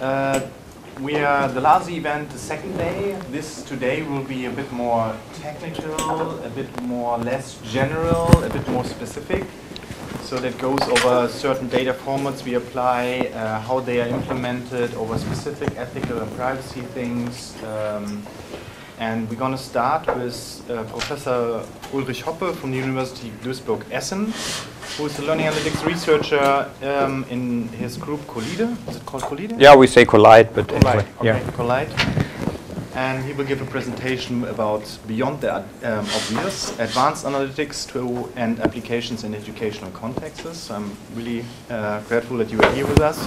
Uh, we are the last event, the second day. This today will be a bit more technical, a bit more less general, a bit more specific. So that goes over certain data formats we apply, uh, how they are implemented, over specific ethical and privacy things. Um, and we're going to start with uh, Professor Ulrich Hoppe from the University of Duisburg-Essen, who is a learning analytics researcher um, in his group Collide. Is it called Collide? Yeah, we say Collide, but Collide. anyway, Okay, yeah. Collide. And he will give a presentation about beyond the um, obvious, advanced analytics to and applications in educational contexts. So I'm really uh, grateful that you are here with us.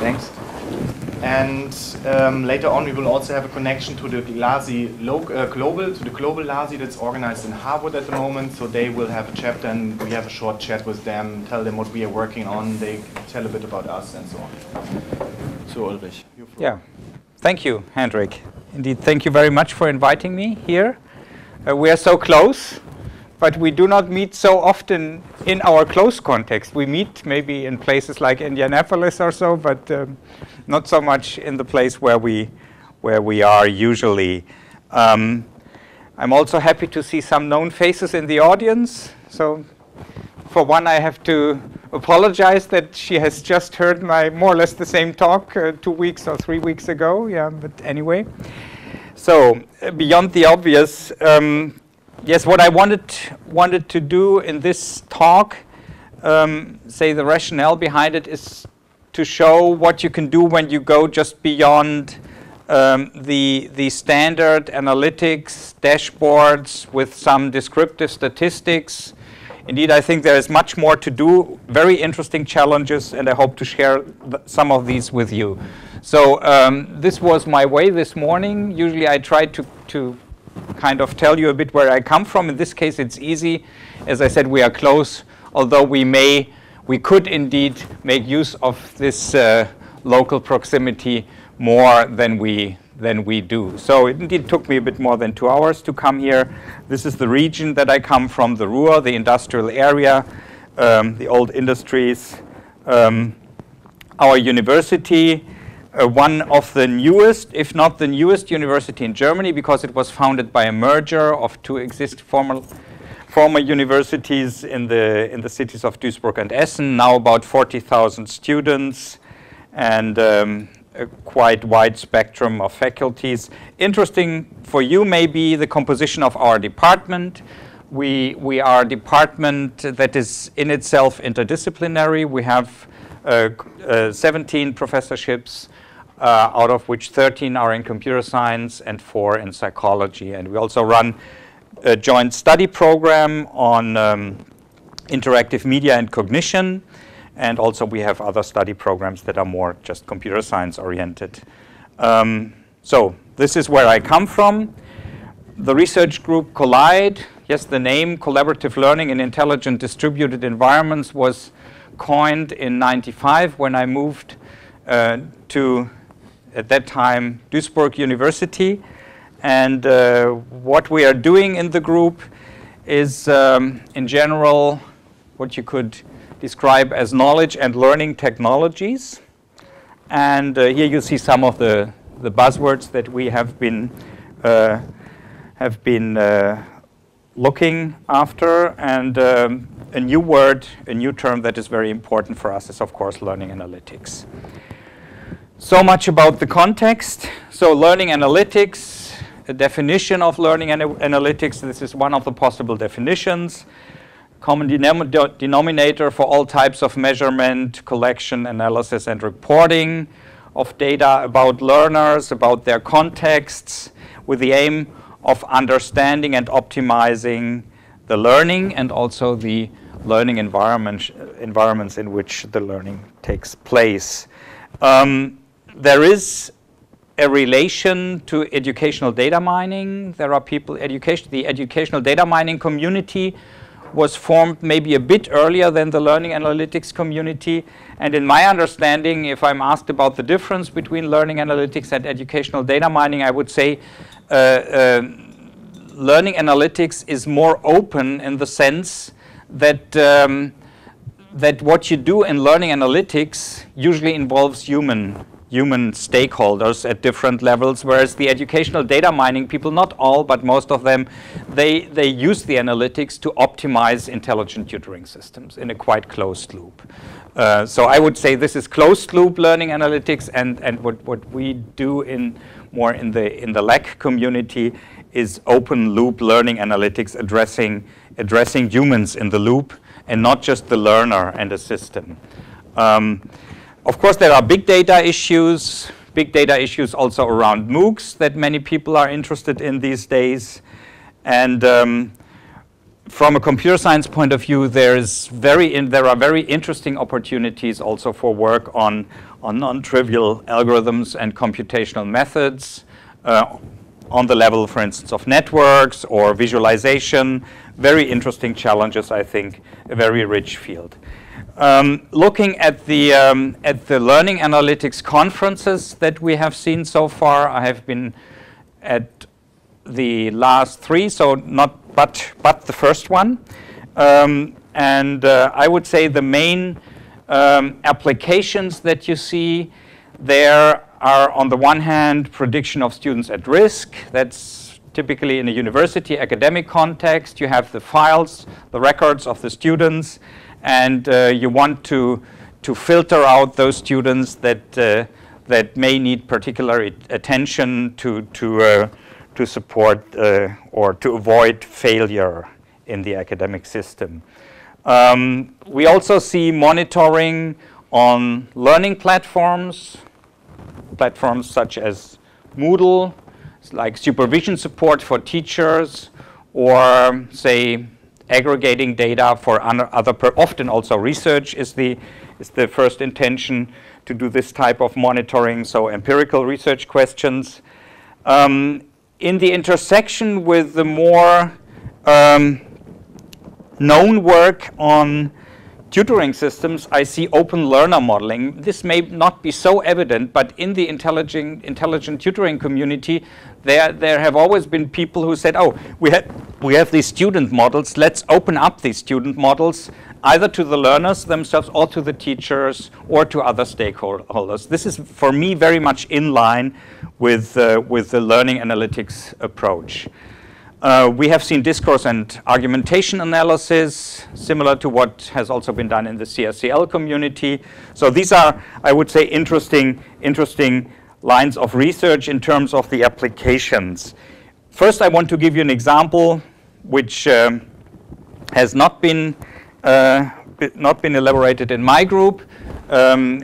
Thanks. And um, later on, we will also have a connection to the LASI uh, global, to the global LASI that's organized in Harvard at the moment. So they will have a chapter, and we have a short chat with them, tell them what we are working on. They tell a bit about us and so on. So Ulrich, you Yeah. Thank you, Hendrik. Indeed, thank you very much for inviting me here. Uh, we are so close, but we do not meet so often in our close context. We meet maybe in places like Indianapolis or so, but um, not so much in the place where we where we are usually. Um, I'm also happy to see some known faces in the audience. So for one, I have to apologize that she has just heard my more or less the same talk uh, two weeks or three weeks ago. Yeah, but anyway. So uh, beyond the obvious, um, yes, what I wanted wanted to do in this talk, um, say the rationale behind it is to show what you can do when you go just beyond um, the the standard analytics dashboards with some descriptive statistics. Indeed, I think there is much more to do, very interesting challenges, and I hope to share some of these with you. So um, this was my way this morning. Usually I try to, to kind of tell you a bit where I come from. In this case, it's easy. As I said, we are close, although we may, we could indeed make use of this uh, local proximity more than we than we do. So it indeed took me a bit more than two hours to come here. This is the region that I come from, the Ruhr, the industrial area, um, the old industries. Um, our university, uh, one of the newest, if not the newest university in Germany, because it was founded by a merger of two exist former former universities in the in the cities of Duisburg and Essen. Now about 40,000 students, and um, a quite wide spectrum of faculties. Interesting for you may be the composition of our department. We, we are a department that is in itself interdisciplinary. We have uh, uh, 17 professorships, uh, out of which 13 are in computer science and four in psychology. And we also run a joint study program on um, interactive media and cognition. And also we have other study programs that are more just computer science oriented. Um, so this is where I come from. The research group Collide, yes, the name Collaborative Learning in Intelligent Distributed Environments was coined in 95 when I moved uh, to, at that time, Duisburg University. And uh, what we are doing in the group is, um, in general, what you could describe as knowledge and learning technologies. And uh, here you see some of the, the buzzwords that we have been, uh, have been uh, looking after. And um, a new word, a new term that is very important for us is, of course, learning analytics. So much about the context. So learning analytics, a definition of learning ana analytics. This is one of the possible definitions common denom denominator for all types of measurement, collection, analysis, and reporting of data about learners, about their contexts, with the aim of understanding and optimizing the learning and also the learning environment, environments in which the learning takes place. Um, there is a relation to educational data mining. There are people, education, the educational data mining community was formed maybe a bit earlier than the learning analytics community. And in my understanding, if I'm asked about the difference between learning analytics and educational data mining, I would say uh, uh, learning analytics is more open in the sense that um, that what you do in learning analytics usually involves human human stakeholders at different levels, whereas the educational data mining people, not all, but most of them, they, they use the analytics to optimize intelligent tutoring systems in a quite closed loop. Uh, so I would say this is closed loop learning analytics, and, and what, what we do in more in the, in the LAK community is open loop learning analytics addressing, addressing humans in the loop and not just the learner and the system. Um, of course, there are big data issues, big data issues also around MOOCs that many people are interested in these days. And um, from a computer science point of view, there, is very in, there are very interesting opportunities also for work on, on non-trivial algorithms and computational methods uh, on the level, for instance, of networks or visualization. Very interesting challenges, I think, a very rich field. Um, looking at the, um, at the learning analytics conferences that we have seen so far, I have been at the last three, so not but, but the first one. Um, and uh, I would say the main um, applications that you see there are on the one hand prediction of students at risk. That's typically in a university academic context. You have the files, the records of the students, and uh, you want to, to filter out those students that, uh, that may need particular attention to, to, uh, to support or to avoid failure in the academic system. Um, we also see monitoring on learning platforms, platforms such as Moodle, like supervision support for teachers, or say aggregating data for other, often also research is the, is the first intention to do this type of monitoring, so empirical research questions. Um, in the intersection with the more um, known work on tutoring systems, I see open learner modeling. This may not be so evident, but in the intelligent, intelligent tutoring community, there, there have always been people who said, oh, we, ha we have these student models, let's open up these student models either to the learners themselves or to the teachers or to other stakeholders. This is, for me, very much in line with, uh, with the learning analytics approach. Uh, we have seen discourse and argumentation analysis, similar to what has also been done in the CSCL community. So these are, I would say, interesting, interesting lines of research in terms of the applications. First, I want to give you an example which um, has not been, uh, not been elaborated in my group. Um,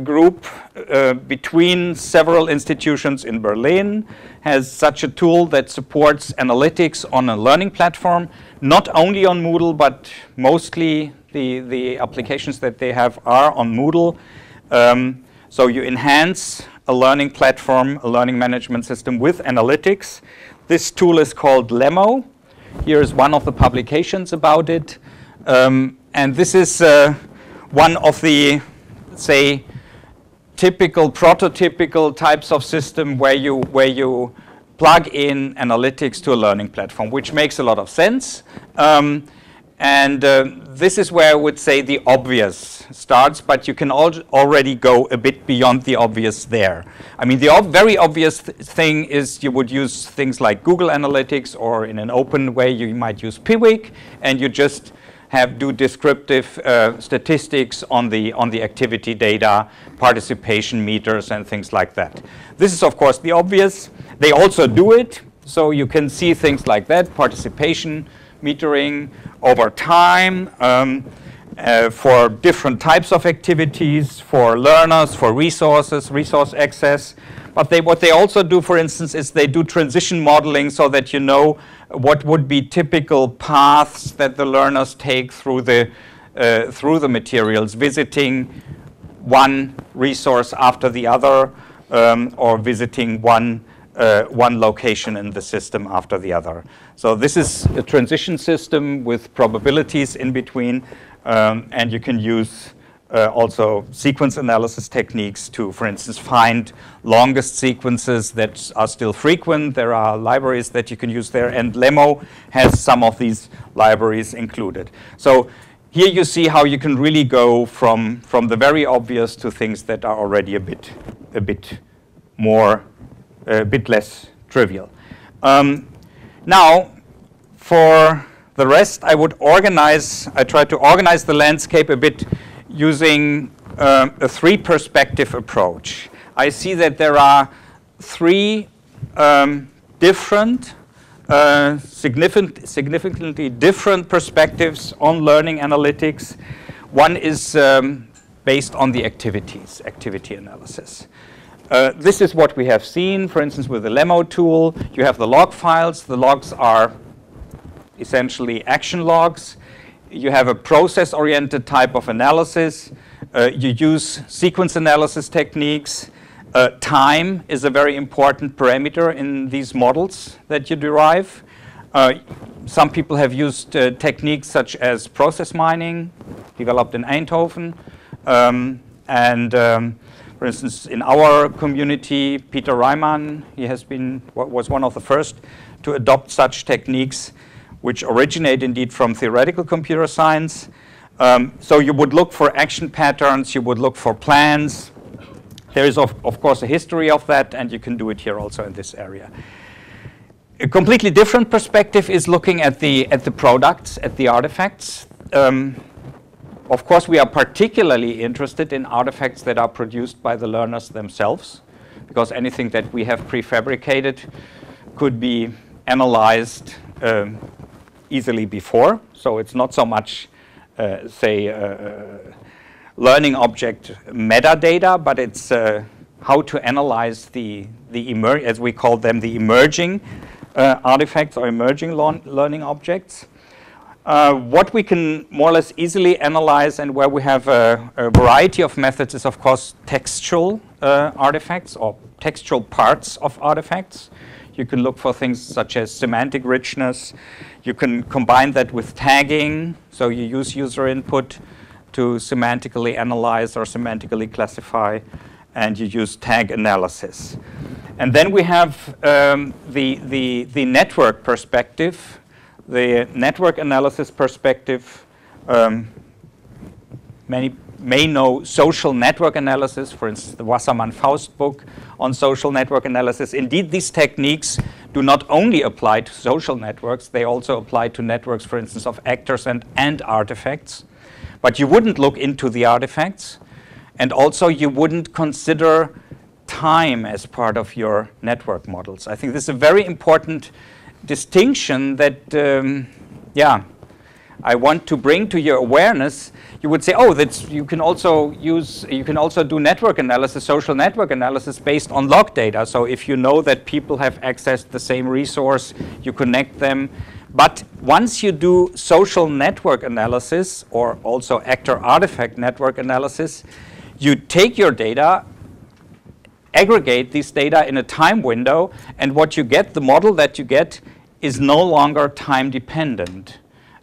group uh, between several institutions in Berlin has such a tool that supports analytics on a learning platform, not only on Moodle, but mostly the, the applications that they have are on Moodle. Um, so you enhance a learning platform, a learning management system with analytics. This tool is called Lemo. Here is one of the publications about it. Um, and this is uh, one of the, say, typical, prototypical types of system where you, where you plug in analytics to a learning platform, which makes a lot of sense. Um, and uh, this is where I would say the obvious starts, but you can al already go a bit beyond the obvious there. I mean, the ob very obvious th thing is you would use things like Google Analytics, or in an open way, you might use Piwik, and you just have do descriptive uh, statistics on the on the activity data, participation meters, and things like that. This is of course the obvious. They also do it, so you can see things like that: participation metering over time. Um, uh, for different types of activities, for learners, for resources, resource access. But they, what they also do, for instance, is they do transition modeling so that you know what would be typical paths that the learners take through the, uh, through the materials, visiting one resource after the other, um, or visiting one, uh, one location in the system after the other. So this is a transition system with probabilities in between, um, and you can use uh, also sequence analysis techniques to, for instance, find longest sequences that are still frequent. There are libraries that you can use there, and Lemo has some of these libraries included. So here you see how you can really go from, from the very obvious to things that are already a bit, a bit more, a bit less trivial. Um, now, for the rest, I would organize, I try to organize the landscape a bit using um, a three perspective approach. I see that there are three um, different uh, significant, significantly different perspectives on learning analytics. One is um, based on the activities, activity analysis. Uh, this is what we have seen, for instance, with the LEMO tool. You have the log files. The logs are essentially action logs. You have a process-oriented type of analysis. Uh, you use sequence analysis techniques. Uh, time is a very important parameter in these models that you derive. Uh, some people have used uh, techniques such as process mining, developed in Eindhoven. Um, and um, for instance, in our community, Peter Reimann, he has been, was one of the first to adopt such techniques, which originate indeed from theoretical computer science. Um, so you would look for action patterns, you would look for plans, there is, of, of course, a history of that, and you can do it here also in this area. A completely different perspective is looking at the, at the products, at the artifacts. Um, of course, we are particularly interested in artifacts that are produced by the learners themselves, because anything that we have prefabricated could be analyzed um, easily before. So it's not so much, uh, say, uh, learning object metadata, but it's uh, how to analyze the, the emer as we call them, the emerging uh, artifacts or emerging learning objects. Uh, what we can more or less easily analyze and where we have a, a variety of methods is, of course, textual uh, artifacts or textual parts of artifacts. You can look for things such as semantic richness. You can combine that with tagging, so you use user input to semantically analyze or semantically classify, and you use tag analysis. And then we have um, the, the, the network perspective, the network analysis perspective. Um, many may know social network analysis, for instance, the Wasserman Faust book on social network analysis. Indeed, these techniques do not only apply to social networks, they also apply to networks, for instance, of actors and, and artifacts. But you wouldn't look into the artifacts, and also you wouldn't consider time as part of your network models. I think this is a very important distinction that, um, yeah, I want to bring to your awareness. You would say, oh, that's, you can also use, you can also do network analysis, social network analysis based on log data. So if you know that people have accessed the same resource, you connect them but once you do social network analysis or also actor artifact network analysis, you take your data, aggregate these data in a time window, and what you get, the model that you get, is no longer time dependent.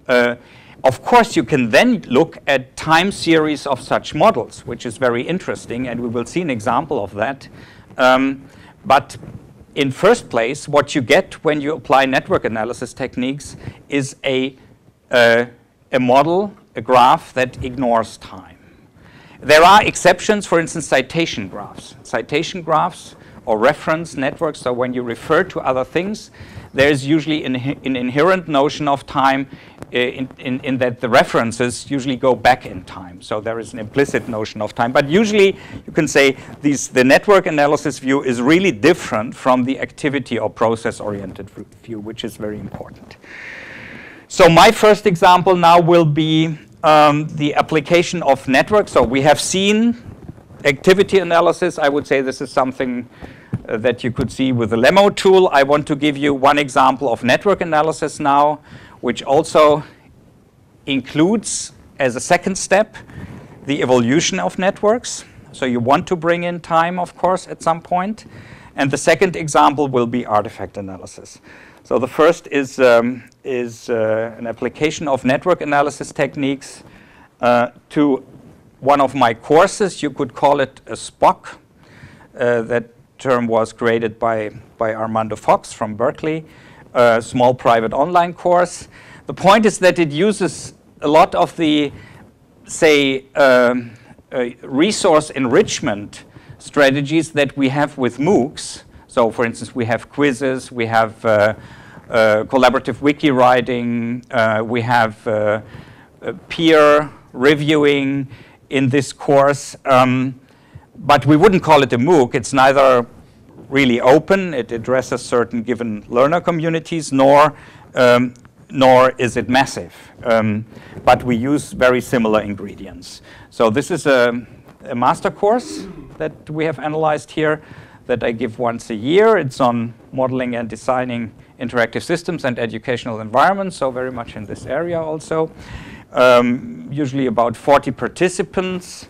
Uh, of course, you can then look at time series of such models, which is very interesting, and we will see an example of that. Um, but in first place, what you get when you apply network analysis techniques is a, uh, a model, a graph that ignores time. There are exceptions, for instance, citation graphs. Citation graphs or reference networks, so when you refer to other things, there's usually an, an inherent notion of time uh, in, in, in, that the references usually go back in time. So there is an implicit notion of time. But usually you can say these, the network analysis view is really different from the activity or process-oriented view, which is very important. So my first example now will be um, the application of networks. So we have seen activity analysis. I would say this is something that you could see with the LEMO tool. I want to give you one example of network analysis now, which also includes, as a second step, the evolution of networks. So you want to bring in time, of course, at some point. And the second example will be artifact analysis. So the first is, um, is uh, an application of network analysis techniques uh, to one of my courses. You could call it a SPOC. Uh, that term was created by, by Armando Fox from Berkeley, a small private online course. The point is that it uses a lot of the, say, um, uh, resource enrichment strategies that we have with MOOCs. So, for instance, we have quizzes, we have uh, uh, collaborative wiki writing, uh, we have uh, uh, peer reviewing in this course. Um, but we wouldn't call it a MOOC. It's neither really open, it addresses certain given learner communities, nor, um, nor is it massive. Um, but we use very similar ingredients. So this is a, a master course that we have analyzed here that I give once a year. It's on modeling and designing interactive systems and educational environments, so very much in this area also. Um, usually about 40 participants.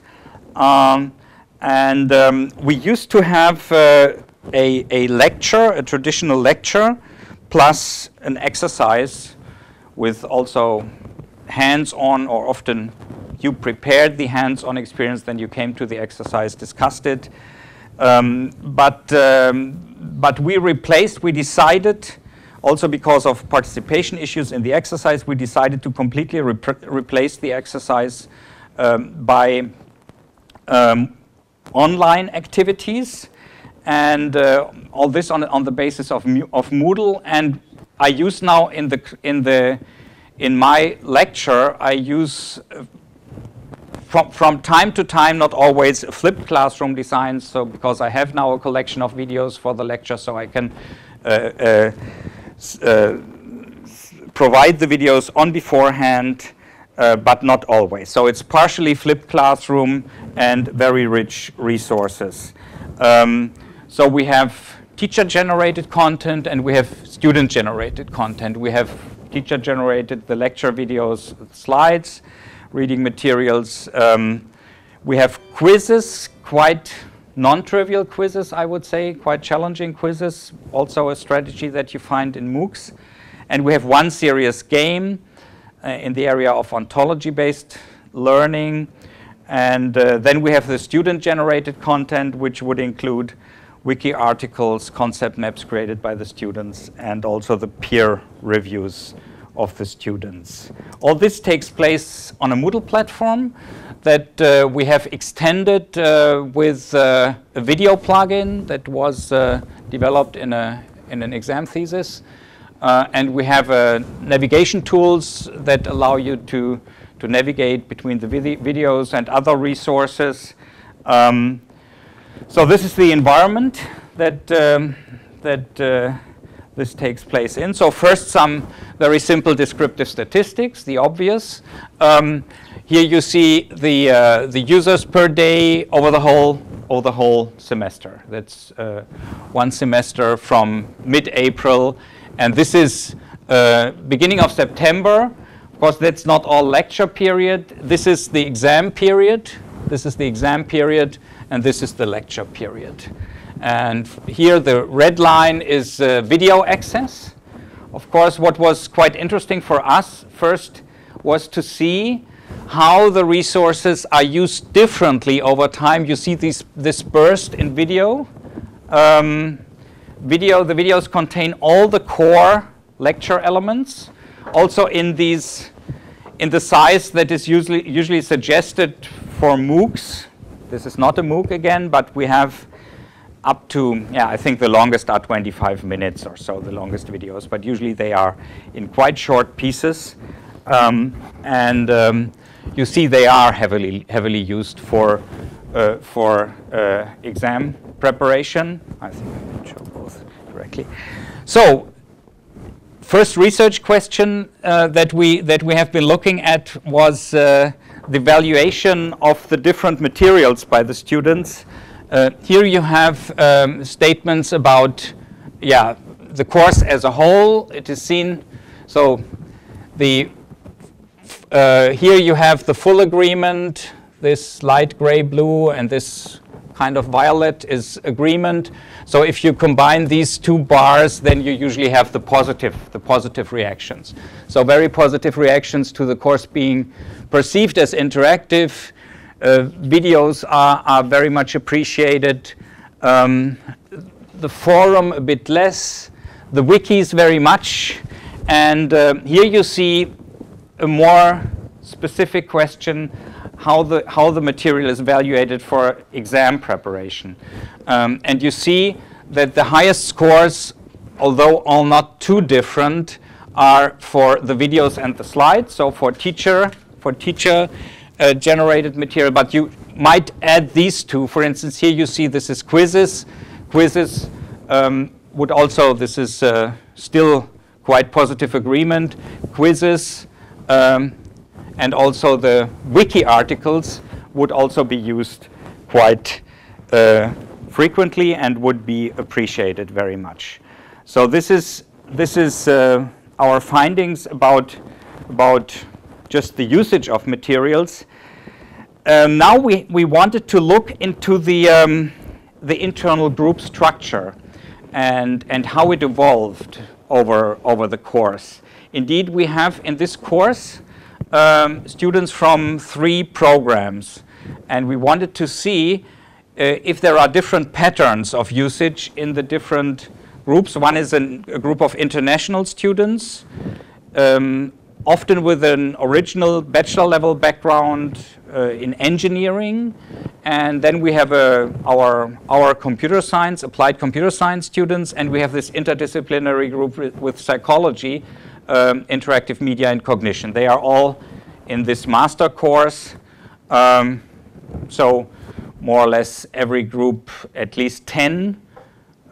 Um, and um, we used to have uh, a, a lecture, a traditional lecture, plus an exercise with also hands-on or often you prepared the hands-on experience, then you came to the exercise, discussed it. Um, but, um, but we replaced, we decided, also because of participation issues in the exercise, we decided to completely replace the exercise um, by um, online activities and uh, all this on, on the basis of, of Moodle. And I use now in the, in the in my lecture, I use uh, from, from time to time, not always flipped classroom designs, so because I have now a collection of videos for the lecture, so I can uh, uh, uh, provide the videos on beforehand, uh, but not always. So it's partially flipped classroom and very rich resources. Um, so we have teacher-generated content and we have student-generated content. We have teacher-generated the lecture videos, slides, reading materials. Um, we have quizzes, quite non-trivial quizzes, I would say, quite challenging quizzes, also a strategy that you find in MOOCs. And we have one serious game uh, in the area of ontology-based learning. And uh, then we have the student-generated content, which would include wiki articles, concept maps created by the students, and also the peer reviews of the students. All this takes place on a Moodle platform that uh, we have extended uh, with uh, a video plugin that was uh, developed in, a, in an exam thesis. Uh, and we have uh, navigation tools that allow you to, to navigate between the vid videos and other resources. Um, so this is the environment that, um, that uh, this takes place in. So first some very simple descriptive statistics, the obvious. Um, here you see the, uh, the users per day over the whole, over the whole semester. That's uh, one semester from mid-April. And this is uh, beginning of September. Of course, that's not all lecture period. This is the exam period. This is the exam period and this is the lecture period. And here the red line is uh, video access. Of course, what was quite interesting for us first was to see how the resources are used differently over time. You see these, this burst in video. Um, video. The videos contain all the core lecture elements. Also in these, in the size that is usually, usually suggested for MOOCs, this is not a MOOC again, but we have up to, yeah, I think the longest are 25 minutes or so, the longest videos, but usually they are in quite short pieces. Um, and um, you see they are heavily, heavily used for, uh, for uh, exam preparation. I think I can show both directly. So first research question uh, that, we, that we have been looking at was uh, the valuation of the different materials by the students. Uh, here you have um, statements about, yeah, the course as a whole. It is seen, so the uh, here you have the full agreement, this light gray blue and this kind of violet is agreement. So if you combine these two bars, then you usually have the positive, the positive reactions. So very positive reactions to the course being perceived as interactive. Uh, videos are, are very much appreciated. Um, the forum a bit less. The wikis very much. And uh, here you see a more specific question, how the, how the material is evaluated for exam preparation. Um, and you see that the highest scores, although all not too different, are for the videos and the slides. So for teacher, for teacher uh, generated material, but you might add these two. For instance, here you see this is quizzes. Quizzes um, would also, this is uh, still quite positive agreement. Quizzes um, and also the wiki articles would also be used quite uh, frequently and would be appreciated very much. So this is, this is uh, our findings about, about just the usage of materials. Um, now we, we wanted to look into the, um, the internal group structure and, and how it evolved over, over the course. Indeed, we have in this course um, students from three programs, and we wanted to see uh, if there are different patterns of usage in the different groups. One is an, a group of international students, um, often with an original bachelor level background uh, in engineering. And then we have uh, our, our computer science, applied computer science students, and we have this interdisciplinary group with, with psychology, um, interactive media, and cognition. They are all in this master course. Um, so more or less every group, at least 10,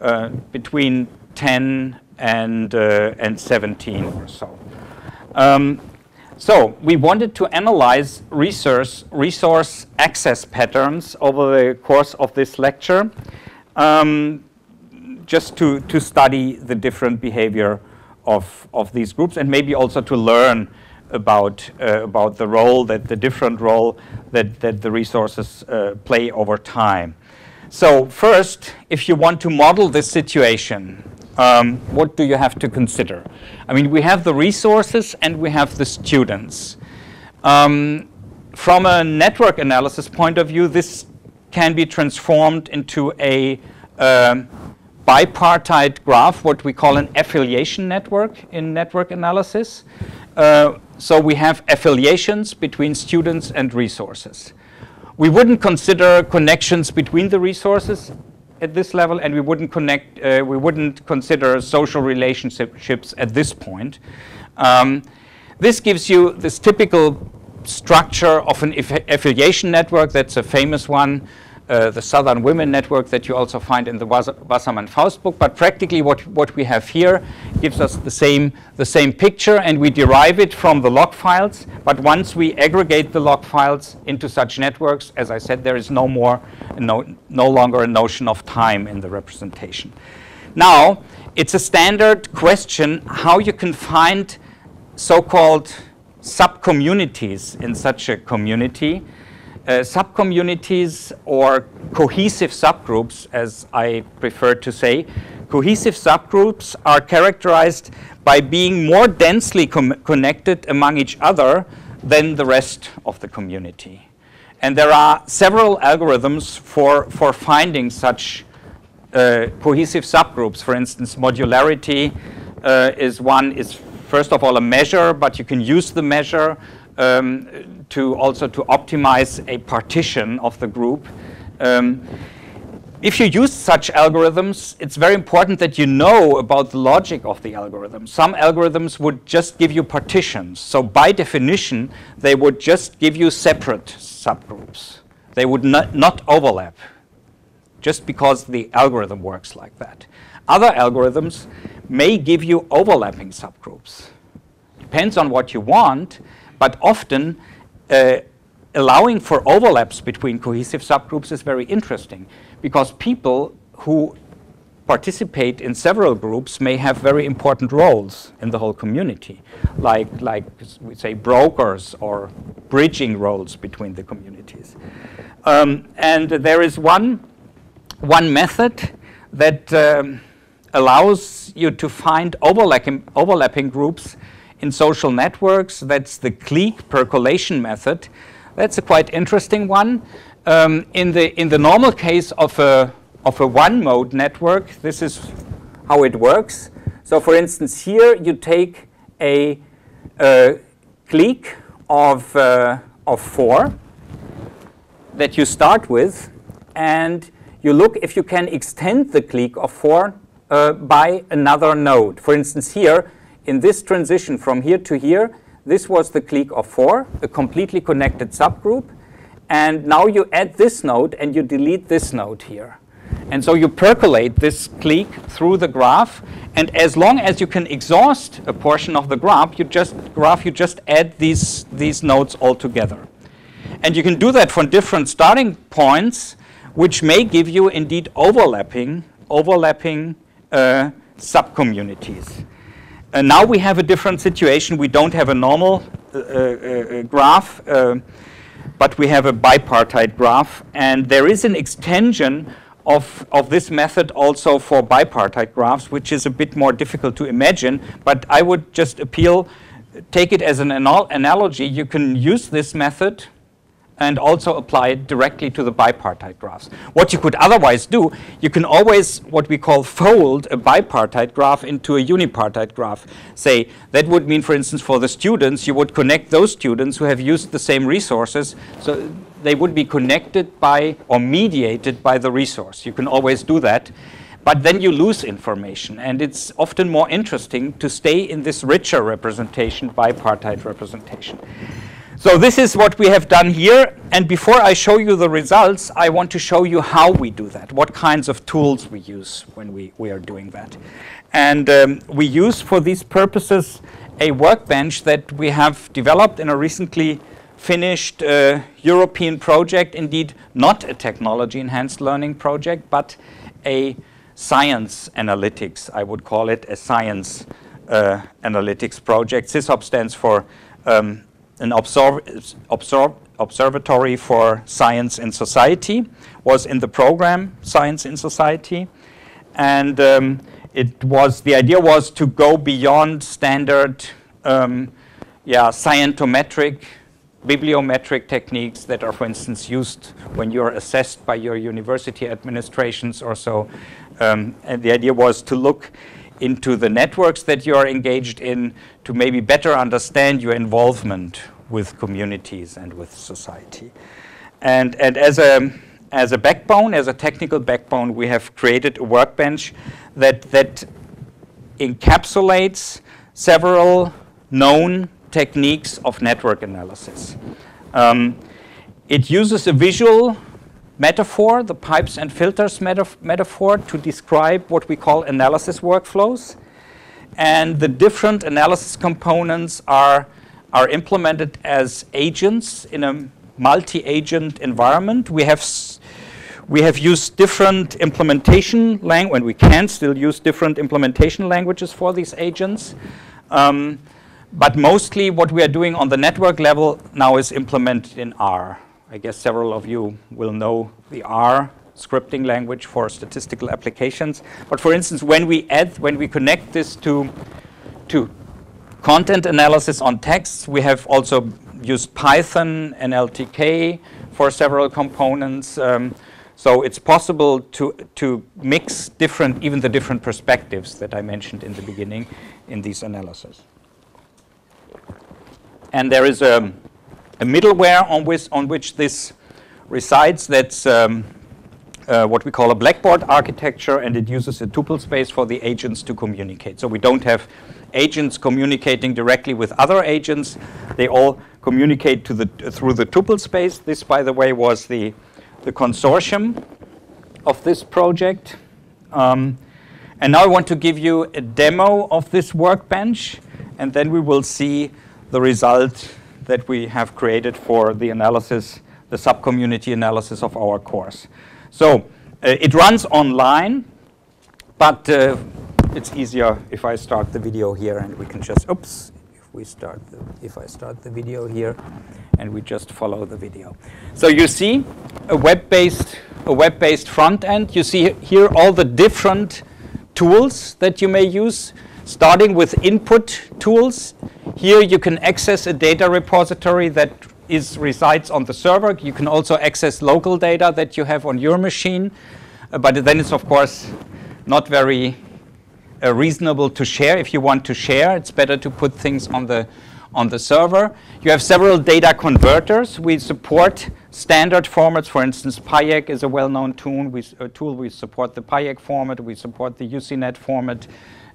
uh, between 10 and, uh, and 17 or so. Um, so we wanted to analyze resource, resource access patterns over the course of this lecture, um, just to, to study the different behavior of, of these groups and maybe also to learn about, uh, about the role, that the different role that, that the resources uh, play over time. So first, if you want to model this situation, um, what do you have to consider? I mean, we have the resources and we have the students. Um, from a network analysis point of view, this can be transformed into a um, bipartite graph, what we call an affiliation network in network analysis. Uh, so we have affiliations between students and resources. We wouldn't consider connections between the resources at this level, and we wouldn't connect. Uh, we wouldn't consider social relationships at this point. Um, this gives you this typical structure of an affiliation network. That's a famous one uh, the Southern Women Network that you also find in the Wasserman Faust book. But practically, what, what we have here gives us the same, the same picture, and we derive it from the log files. But once we aggregate the log files into such networks, as I said, there is no more, no, no longer a notion of time in the representation. Now, it's a standard question how you can find so-called subcommunities in such a community uh, subcommunities or cohesive subgroups, as I prefer to say, cohesive subgroups are characterized by being more densely connected among each other than the rest of the community. And there are several algorithms for, for finding such uh, cohesive subgroups. For instance, modularity uh, is one, is first of all a measure, but you can use the measure um, to also to optimize a partition of the group. Um, if you use such algorithms, it's very important that you know about the logic of the algorithm. Some algorithms would just give you partitions. So by definition, they would just give you separate subgroups. They would not, not overlap, just because the algorithm works like that. Other algorithms may give you overlapping subgroups. Depends on what you want, but often uh, allowing for overlaps between cohesive subgroups is very interesting because people who participate in several groups may have very important roles in the whole community, like, like we say brokers or bridging roles between the communities. Um, and there is one, one method that um, allows you to find overlapping, overlapping groups in social networks. That's the clique percolation method. That's a quite interesting one. Um, in, the, in the normal case of a, of a one-mode network, this is how it works. So for instance, here you take a, a clique of, uh, of 4 that you start with, and you look if you can extend the clique of 4 uh, by another node. For instance, here, in this transition from here to here, this was the clique of 4, a completely connected subgroup. And now you add this node and you delete this node here. And so you percolate this clique through the graph, and as long as you can exhaust a portion of the graph, you just graph you just add these these nodes all together. And you can do that from different starting points, which may give you indeed overlapping overlapping uh, subcommunities. And now we have a different situation. We don't have a normal uh, uh, uh graph, uh, but we have a bipartite graph, and there is an extension of, of this method also for bipartite graphs, which is a bit more difficult to imagine, but I would just appeal, take it as an anal analogy. You can use this method and also apply it directly to the bipartite graphs. What you could otherwise do, you can always what we call fold a bipartite graph into a unipartite graph. Say, that would mean, for instance, for the students, you would connect those students who have used the same resources. So they would be connected by or mediated by the resource. You can always do that. But then you lose information, and it's often more interesting to stay in this richer representation, bipartite representation. So this is what we have done here. And before I show you the results, I want to show you how we do that, what kinds of tools we use when we, we are doing that. And um, we use for these purposes a workbench that we have developed in a recently finished uh, European project, indeed not a technology enhanced learning project, but a science analytics, I would call it a science uh, analytics project. SISOB stands for um, an observ observ observatory for science and society, was in the program Science in Society. And um, it was, the idea was to go beyond standard um, yeah, scientometric, bibliometric techniques that are, for instance, used when you're assessed by your university administrations or so. Um, and the idea was to look into the networks that you are engaged in to maybe better understand your involvement with communities and with society. And, and as, a, as a backbone, as a technical backbone, we have created a workbench that, that encapsulates several known techniques of network analysis. Um, it uses a visual metaphor, the pipes and filters metaf metaphor, to describe what we call analysis workflows. And the different analysis components are, are implemented as agents in a multi-agent environment. We have we have used different implementation language, and we can still use different implementation languages for these agents. Um, but mostly what we are doing on the network level now is implemented in R. I guess several of you will know the R scripting language for statistical applications. But for instance, when we add, when we connect this to, to content analysis on texts, we have also used Python NLTK for several components. Um, so it's possible to, to mix different, even the different perspectives that I mentioned in the beginning in these analyses. And there is a a middleware on which, on which this resides that's um, uh, what we call a blackboard architecture, and it uses a tuple space for the agents to communicate. So we don't have agents communicating directly with other agents. They all communicate to the, uh, through the tuple space. This, by the way, was the, the consortium of this project. Um, and now I want to give you a demo of this workbench, and then we will see the result that we have created for the analysis, the subcommunity analysis of our course. So uh, it runs online, but uh, it's easier if I start the video here and we can just, oops, if we start, the, if I start the video here and we just follow the video. So you see a web-based a web-based front end. You see here all the different tools that you may use starting with input tools. Here you can access a data repository that is resides on the server. You can also access local data that you have on your machine. Uh, but then it's of course not very uh, reasonable to share. If you want to share, it's better to put things on the on the server. You have several data converters. We support standard formats. For instance, Pajek is a well-known tool. We, tool. we support the Pajek format. We support the UCINET format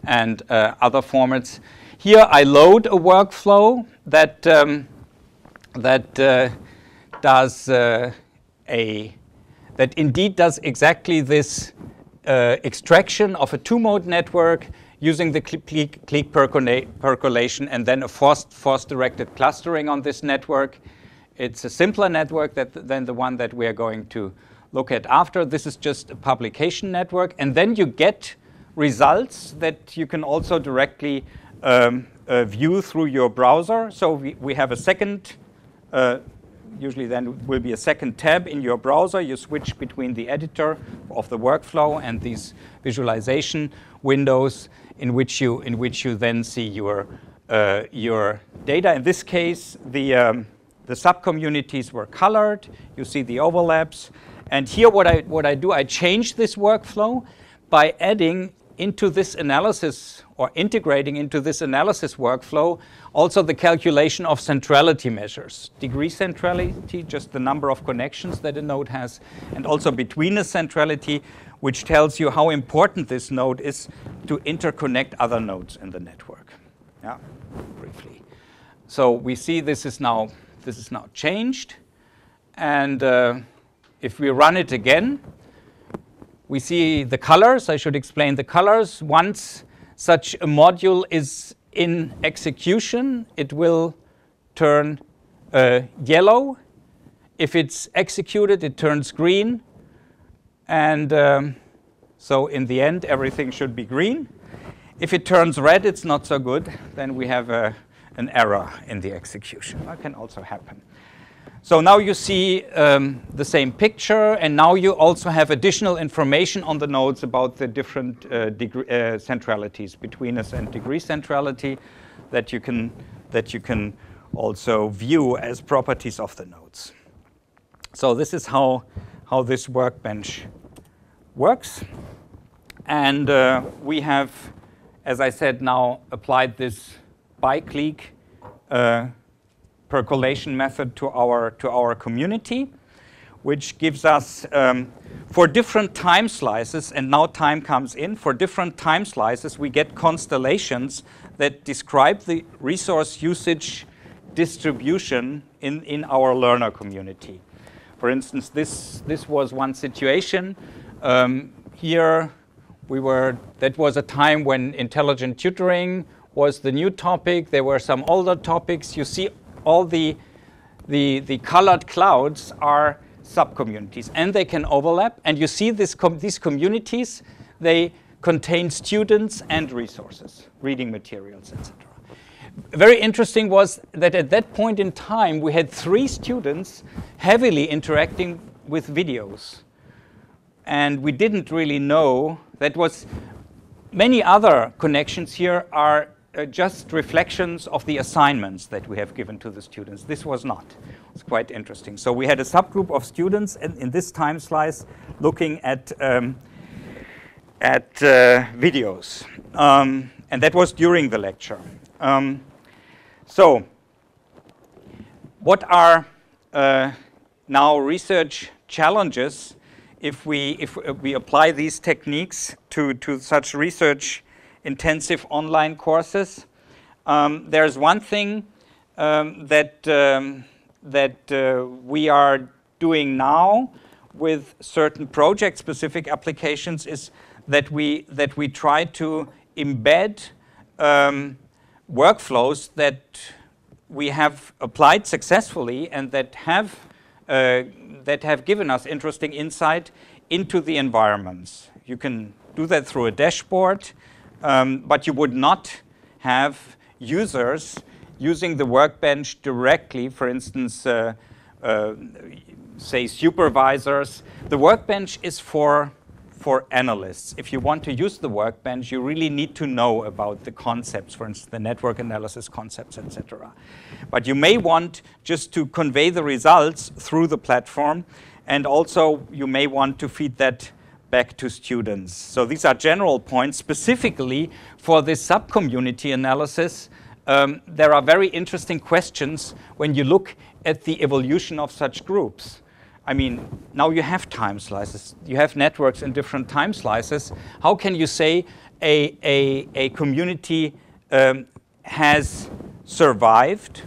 and uh, other formats. Here I load a workflow that, um, that uh, does uh, a, that indeed does exactly this uh, extraction of a two-mode network using the clique, percolation and then a forced, force-directed clustering on this network. It's a simpler network that, than the one that we are going to look at after. This is just a publication network. And then you get results that you can also directly um, uh, view through your browser. So we, we have a second, uh, usually then will be a second tab in your browser. You switch between the editor of the workflow and these visualization windows in which you, in which you then see your, uh, your data. In this case, the, um, the subcommunities were colored. You see the overlaps. And here what I, what I do, I change this workflow by adding into this analysis or integrating into this analysis workflow also the calculation of centrality measures. Degree centrality, just the number of connections that a node has, and also between betweenness centrality, which tells you how important this node is to interconnect other nodes in the network. Yeah, briefly. So we see this is now, this is now changed. And uh, if we run it again, we see the colors. I should explain the colors. Once such a module is in execution, it will turn uh, yellow. If it's executed, it turns green. And um, so in the end, everything should be green. If it turns red, it's not so good. Then we have a, an error in the execution. That can also happen. So now you see um, the same picture, and now you also have additional information on the nodes about the different uh, degree, uh, centralities and degree centrality that you can that you can also view as properties of the nodes. So this is how how this workbench works, and uh, we have, as I said, now applied this bi-clique uh, percolation method to our, to our community, which gives us, um, for different time slices, and now time comes in, for different time slices, we get constellations that describe the resource usage distribution in, in our learner community. For instance, this, this was one situation. Um, here, we were, that was a time when intelligent tutoring was the new topic. There were some older topics. You see all the, the, the colored clouds are subcommunities and they can overlap. And you see this com these communities, they contain students and resources, reading materials, etc. Very interesting was that at that point in time, we had three students heavily interacting with videos. And we didn't really know that was many other connections here are uh, just reflections of the assignments that we have given to the students. This was not. It's quite interesting. So we had a subgroup of students in, in this time slice looking at, um, at uh, videos. Um, and that was during the lecture. Um, so what are uh, now research challenges if we, if we apply these techniques to, to such research intensive online courses. Um, there's one thing um, that, um, that uh, we are doing now with certain project-specific applications is that we, that we try to embed um, workflows that we have applied successfully and that have, uh, that have given us interesting insight into the environments. You can do that through a dashboard. Um, but you would not have users using the workbench directly, for instance, uh, uh, say supervisors. The workbench is for, for analysts. If you want to use the workbench, you really need to know about the concepts, for instance, the network analysis concepts, etc. But you may want just to convey the results through the platform, and also you may want to feed that back to students. So these are general points specifically for this subcommunity analysis. um, there are very interesting questions when you look at the evolution of such groups. I mean, now you have time slices, you have networks in different time slices. How can you say a, a, a community um, has survived?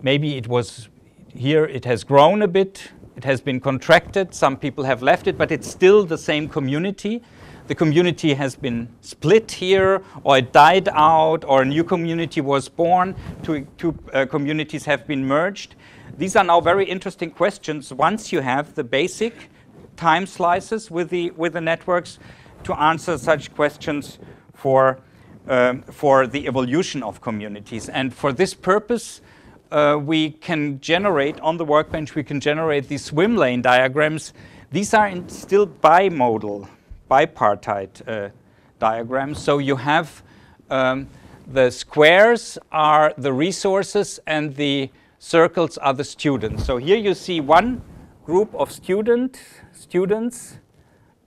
Maybe it was here, it has grown a bit, it has been contracted, some people have left it, but it's still the same community. The community has been split here, or it died out, or a new community was born, two, two uh, communities have been merged. These are now very interesting questions once you have the basic time slices with the, with the networks to answer such questions for, um, for the evolution of communities. And for this purpose, uh, we can generate, on the workbench, we can generate these swim lane diagrams. These are still bimodal, bipartite uh, diagrams. So you have um, the squares are the resources and the circles are the students. So here you see one group of student, students.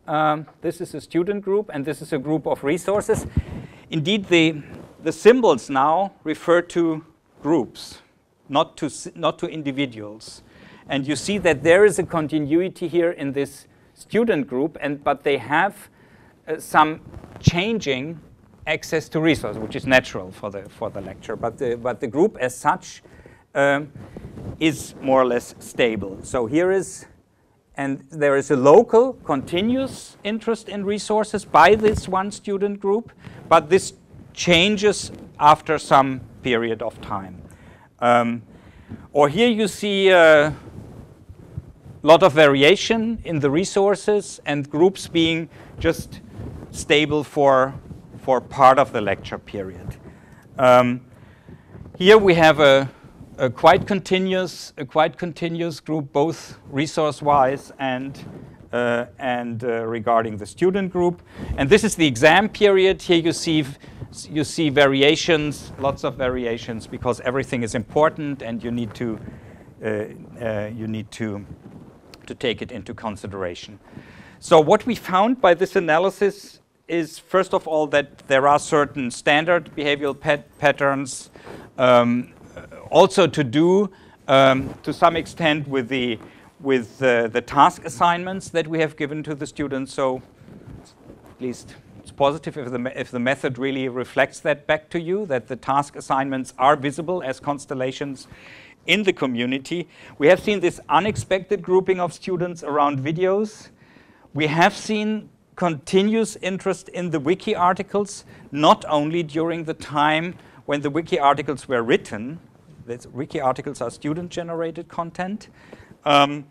Um, this is a student group and this is a group of resources. Indeed, the, the symbols now refer to groups not to, not to individuals. And you see that there is a continuity here in this student group, and, but they have uh, some changing access to resources, which is natural for the, for the lecture. But the, but the group as such um, is more or less stable. So here is, and there is a local continuous interest in resources by this one student group, but this changes after some period of time. Um, or here you see a lot of variation in the resources and groups being just stable for, for part of the lecture period. Um, here we have a, a, quite continuous, a quite continuous group, both resource-wise and uh, and uh, regarding the student group. And this is the exam period. Here you see you see variations, lots of variations, because everything is important and you need to, uh, uh, you need to, to take it into consideration. So what we found by this analysis is, first of all, that there are certain standard behavioral pat patterns um, also to do um, to some extent with the with uh, the task assignments that we have given to the students. So at least positive if the, if the method really reflects that back to you, that the task assignments are visible as constellations in the community. We have seen this unexpected grouping of students around videos. We have seen continuous interest in the wiki articles, not only during the time when the wiki articles were written. The wiki articles are student-generated content. Um,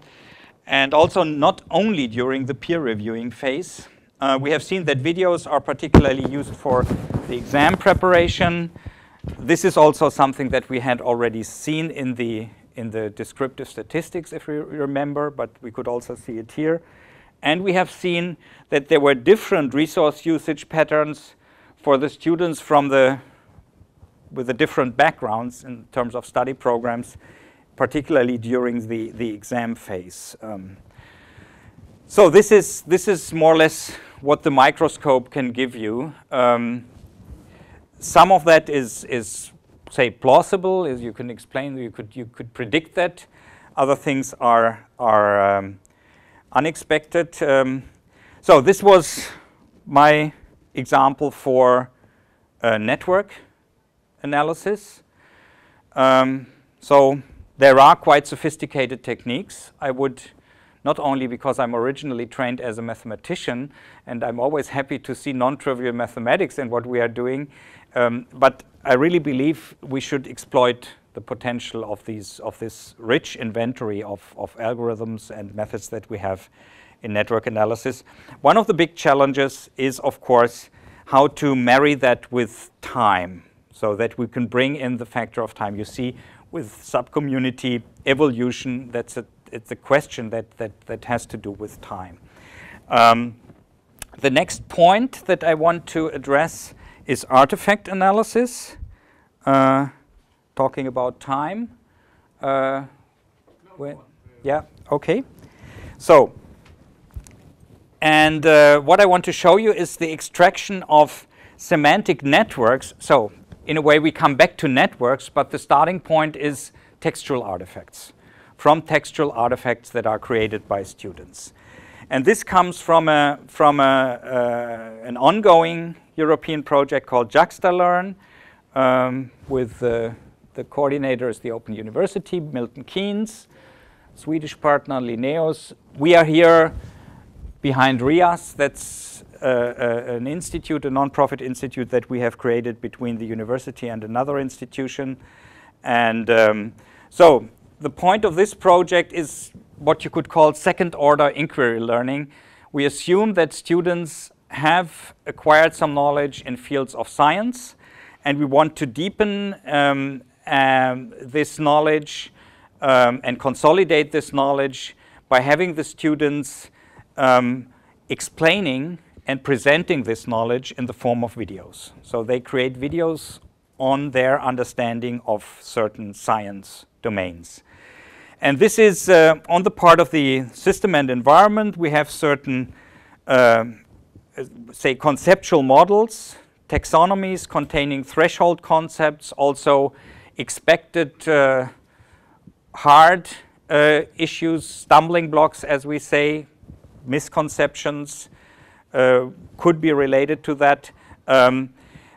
and also not only during the peer reviewing phase. Uh, we have seen that videos are particularly used for the exam preparation. This is also something that we had already seen in the, in the descriptive statistics, if you remember, but we could also see it here. And we have seen that there were different resource usage patterns for the students from the, with the different backgrounds in terms of study programs, particularly during the, the exam phase. Um, so this is, this is more or less what the microscope can give you. Um, some of that is, is, say, plausible, as you can explain, you could, you could predict that. Other things are, are um, unexpected. Um, so this was my example for network analysis. Um, so there are quite sophisticated techniques. I would not only because I'm originally trained as a mathematician, and I'm always happy to see non-trivial mathematics in what we are doing, um, but I really believe we should exploit the potential of, these, of this rich inventory of, of algorithms and methods that we have in network analysis. One of the big challenges is, of course, how to marry that with time so that we can bring in the factor of time. You see, with subcommunity evolution, that's a it's a question that, that, that has to do with time. Um, the next point that I want to address is artifact analysis, uh, talking about time. Uh, yeah, okay. So, and uh, what I want to show you is the extraction of semantic networks. So, in a way, we come back to networks, but the starting point is textual artifacts, from textual artifacts that are created by students. And this comes from, a, from a, uh, an ongoing European project called JuxtaLearn, um, with uh, the coordinator is the Open University, Milton Keynes, Swedish partner Linnaeus. We are here behind RIAS, that's uh, uh, an institute, a non-profit institute that we have created between the university and another institution. And um, so the point of this project is what you could call second order inquiry learning. We assume that students have acquired some knowledge in fields of science and we want to deepen um, um, this knowledge um, and consolidate this knowledge by having the students um, explaining and presenting this knowledge in the form of videos. So they create videos on their understanding of certain science domains. And this is uh, on the part of the system and environment. We have certain, uh, say, conceptual models, taxonomies containing threshold concepts, also expected uh, hard uh, issues, stumbling blocks, as we say, misconceptions uh, could be related to that. Um,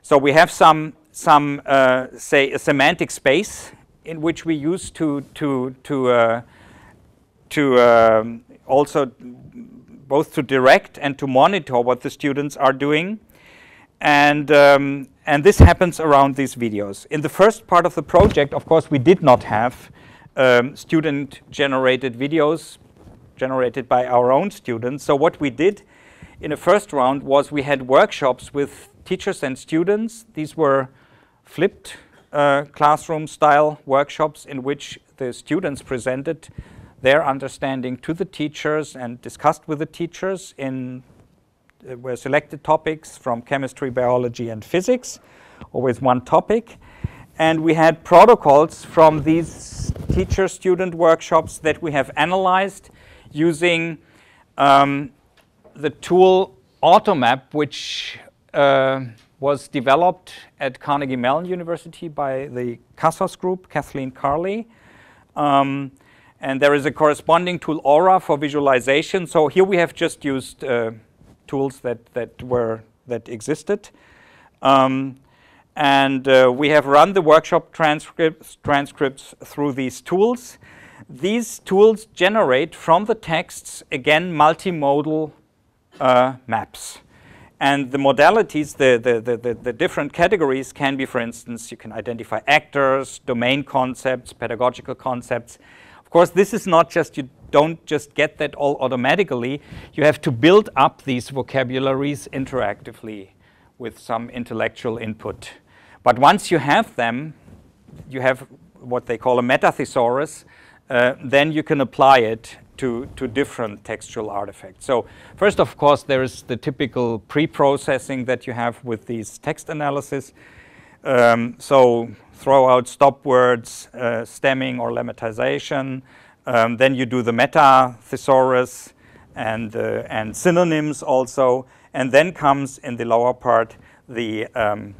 so we have some, some uh, say, a semantic space in which we used to to to uh, to um, also both to direct and to monitor what the students are doing, and um, and this happens around these videos. In the first part of the project, of course, we did not have um, student-generated videos generated by our own students. So what we did in the first round was we had workshops with teachers and students. These were flipped uh, classroom style workshops in which the students presented their understanding to the teachers and discussed with the teachers in uh, were selected topics from chemistry, biology, and physics, always one topic. And we had protocols from these teacher-student workshops that we have analyzed using um, the tool AutoMap, which uh, was developed at Carnegie Mellon University by the CASOS Group, Kathleen Carley. Um, and there is a corresponding tool, ORA, for visualization. So here we have just used uh, tools that, that, were, that existed. Um, and uh, we have run the workshop transcripts, transcripts through these tools. These tools generate from the texts, again, multimodal uh, maps. And the modalities, the, the, the, the, different categories can be, for instance, you can identify actors, domain concepts, pedagogical concepts. Of course, this is not just, you don't just get that all automatically. You have to build up these vocabularies interactively with some intellectual input. But once you have them, you have what they call a meta thesaurus, uh, then you can apply it to, to different textual artifacts. So first, of course, there is the typical pre-processing that you have with these text analysis. Um, so throw out stop words, uh, stemming or lemmatization. Um, then you do the meta thesaurus and, uh, and synonyms also. And then comes in the lower part the, um,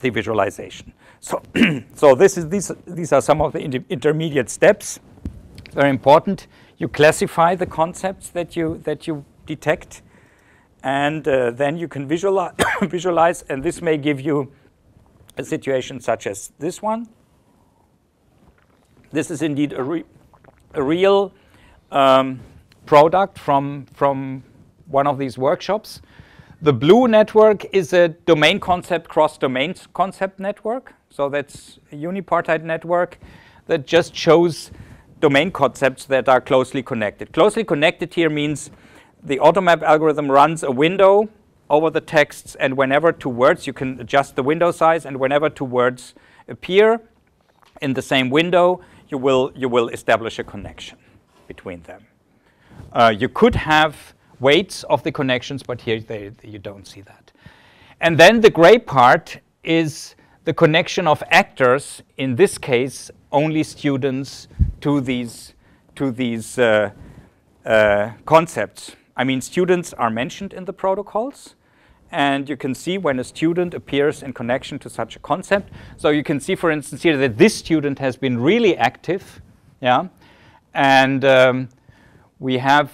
the visualization. So, so this is, these, these are some of the inter intermediate steps. Very important you classify the concepts that you that you detect, and uh, then you can visualize, visualize, and this may give you a situation such as this one. This is indeed a, re a real um, product from from one of these workshops. The blue network is a domain concept cross-domain concept network. So that's a unipartite network that just shows domain concepts that are closely connected. Closely connected here means the AutoMap algorithm runs a window over the texts and whenever two words, you can adjust the window size and whenever two words appear in the same window, you will, you will establish a connection between them. Uh, you could have weights of the connections, but here they, you don't see that. And then the gray part is the connection of actors, in this case, only students to these, to these uh, uh, concepts. I mean, students are mentioned in the protocols, and you can see when a student appears in connection to such a concept. So you can see, for instance, here that this student has been really active, yeah, and um, we have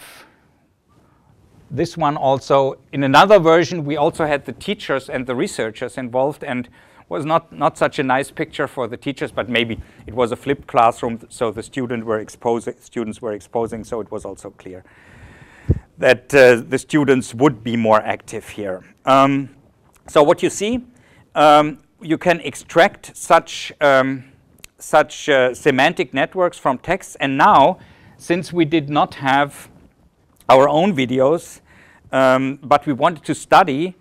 this one also. In another version, we also had the teachers and the researchers involved, and was not, not such a nice picture for the teachers, but maybe it was a flipped classroom, so the student were exposing, students were exposing, so it was also clear that uh, the students would be more active here. Um, so what you see, um, you can extract such, um, such uh, semantic networks from text. And now, since we did not have our own videos, um, but we wanted to study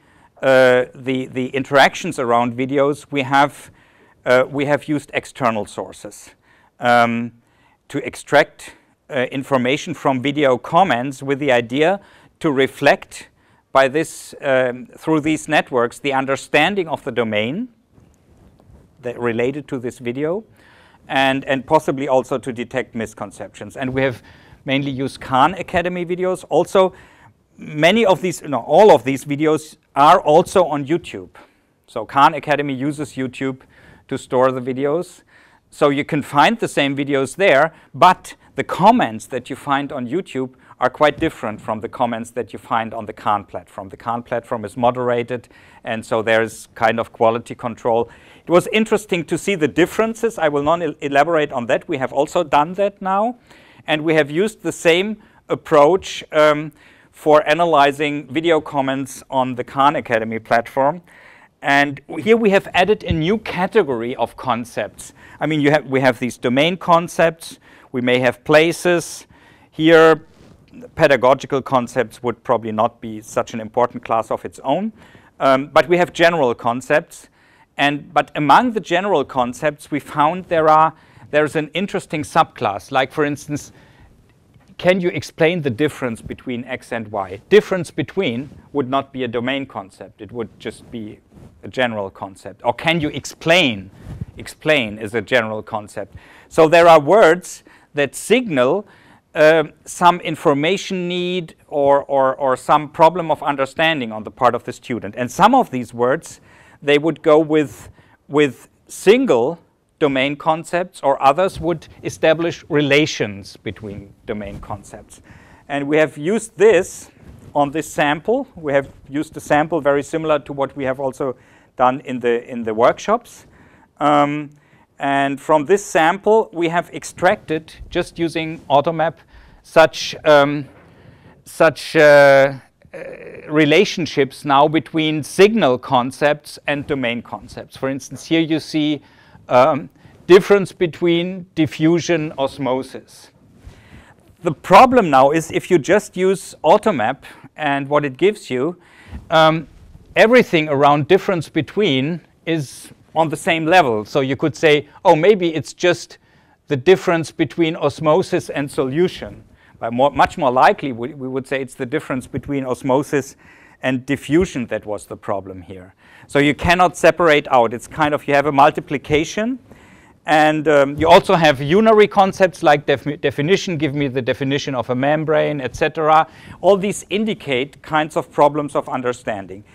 uh, the, the interactions around videos, we have, uh, we have used external sources um, to extract uh, information from video comments with the idea to reflect by this, um, through these networks, the understanding of the domain that related to this video, and, and possibly also to detect misconceptions. And we have mainly used Khan Academy videos. Also, many of these, no, all of these videos are also on YouTube. So Khan Academy uses YouTube to store the videos. So you can find the same videos there, but the comments that you find on YouTube are quite different from the comments that you find on the Khan platform. The Khan platform is moderated, and so there's kind of quality control. It was interesting to see the differences. I will not elaborate on that. We have also done that now, and we have used the same approach um, for analyzing video comments on the Khan Academy platform. And here we have added a new category of concepts. I mean, have, we have these domain concepts, we may have places. Here, pedagogical concepts would probably not be such an important class of its own. Um, but we have general concepts. And, but among the general concepts, we found there are, there's an interesting subclass. Like, for instance, can you explain the difference between x and y? Difference between would not be a domain concept. It would just be a general concept. Or can you explain? Explain is a general concept. So there are words that signal uh, some information need or, or, or some problem of understanding on the part of the student. And some of these words, they would go with, with single domain concepts or others would establish relations between domain concepts. And we have used this on this sample. We have used a sample very similar to what we have also done in the, in the workshops. Um, and from this sample, we have extracted, just using AutoMap, such, um, such uh, uh, relationships now between signal concepts and domain concepts. For instance, here you see um, difference between diffusion osmosis. The problem now is if you just use AutoMap and what it gives you, um, everything around difference between is on the same level. So you could say, oh, maybe it's just the difference between osmosis and solution. But more, much more likely, we, we would say it's the difference between osmosis and diffusion that was the problem here. So you cannot separate out. It's kind of, you have a multiplication, and um, you also have unary concepts like def definition, give me the definition of a membrane, etc. All these indicate kinds of problems of understanding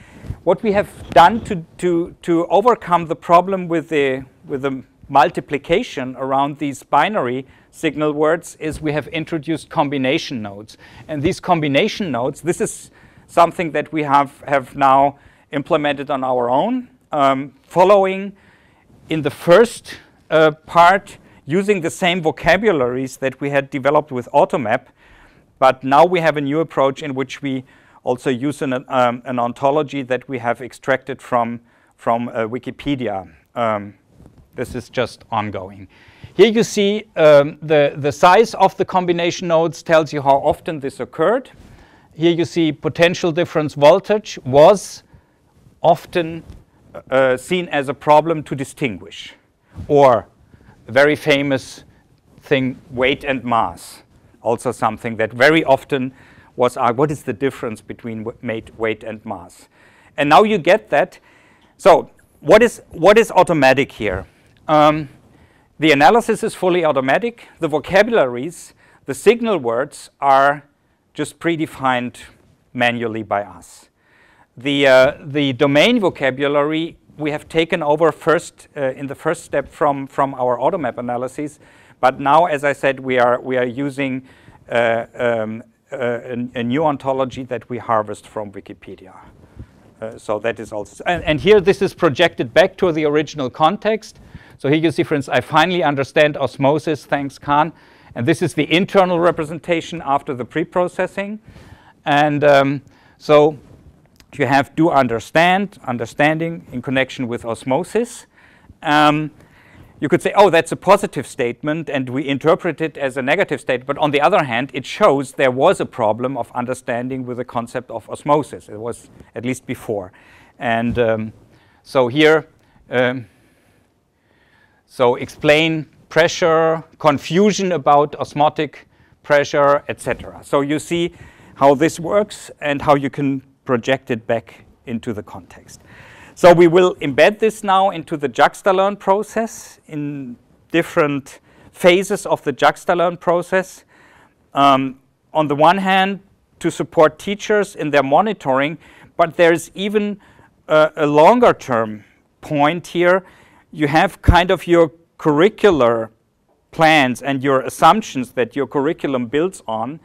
what we have done to, to, to overcome the problem with the, with the multiplication around these binary signal words is we have introduced combination nodes. And these combination nodes, this is something that we have, have now implemented on our own, um, following in the first uh, part using the same vocabularies that we had developed with AutoMap, but now we have a new approach in which we also use an, um, an ontology that we have extracted from, from uh, Wikipedia. Um, this is just ongoing. Here you see um, the, the size of the combination nodes tells you how often this occurred. Here you see potential difference voltage was often uh, seen as a problem to distinguish. Or a very famous thing, weight and mass. Also something that very often was uh, what is the difference between weight and mass. And now you get that. So what is, what is automatic here? Um, the analysis is fully automatic. The vocabularies, the signal words are just predefined manually by us. the, uh, the domain vocabulary we have taken over first uh, in the first step from, from our AutoMap analysis. But now, as I said, we are, we are using uh, um, uh, a, a, new ontology that we harvest from Wikipedia. Uh, so that is also, and, and, here this is projected back to the original context. So here you see, for instance, I finally understand osmosis, thanks Khan. And this is the internal representation after the pre-processing. And um, so you have do understand, understanding in connection with osmosis. Um, you could say, oh, that's a positive statement, and we interpret it as a negative statement. But on the other hand, it shows there was a problem of understanding with the concept of osmosis. It was at least before. And um, so here, um, so explain pressure, confusion about osmotic pressure, etc. So you see how this works and how you can project it back into the context. So we will embed this now into the JuxtaLearn process in different phases of the JuxtaLearn process. Um, on the one hand, to support teachers in their monitoring, but there's even uh, a longer term point here. You have kind of your curricular plans and your assumptions that your curriculum builds on,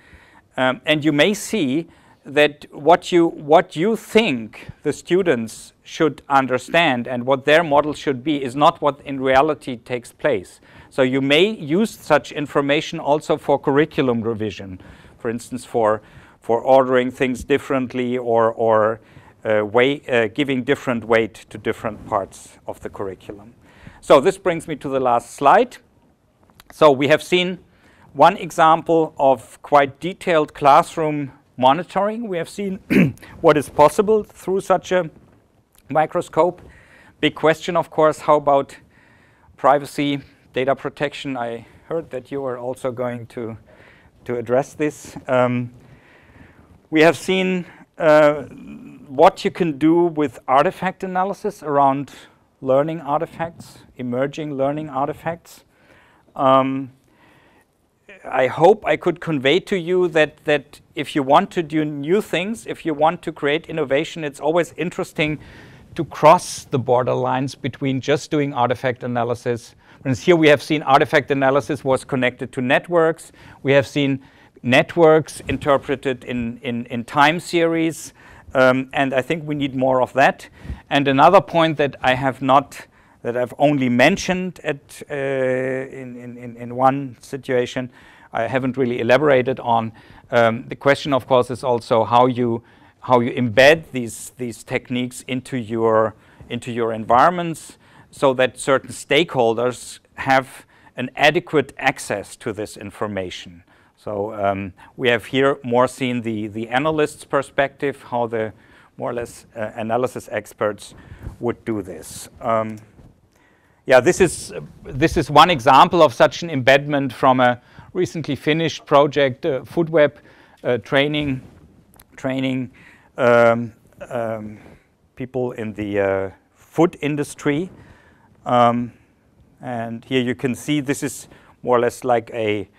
um, and you may see that what you, what you think the students should understand and what their model should be is not what in reality takes place. So you may use such information also for curriculum revision, for instance, for, for ordering things differently or, or uh, way, uh, giving different weight to different parts of the curriculum. So this brings me to the last slide. So we have seen one example of quite detailed classroom monitoring. We have seen what is possible through such a microscope. Big question, of course, how about privacy, data protection? I heard that you are also going to, to address this. Um, we have seen uh, what you can do with artifact analysis around learning artifacts, emerging learning artifacts. Um, I hope I could convey to you that, that if you want to do new things, if you want to create innovation, it's always interesting to cross the borderlines between just doing artifact analysis. And here we have seen artifact analysis was connected to networks. We have seen networks interpreted in, in, in time series. Um, and I think we need more of that. And another point that I have not that I've only mentioned at, uh, in, in, in one situation, I haven't really elaborated on. Um, the question, of course, is also how you how you embed these these techniques into your into your environments, so that certain stakeholders have an adequate access to this information. So um, we have here more seen the the analyst's perspective, how the more or less uh, analysis experts would do this. Um, yeah, this is, uh, this is one example of such an embedment from a recently finished project, uh, FoodWeb uh, training, training um, um, people in the uh, food industry. Um, and here you can see this is more or less like a,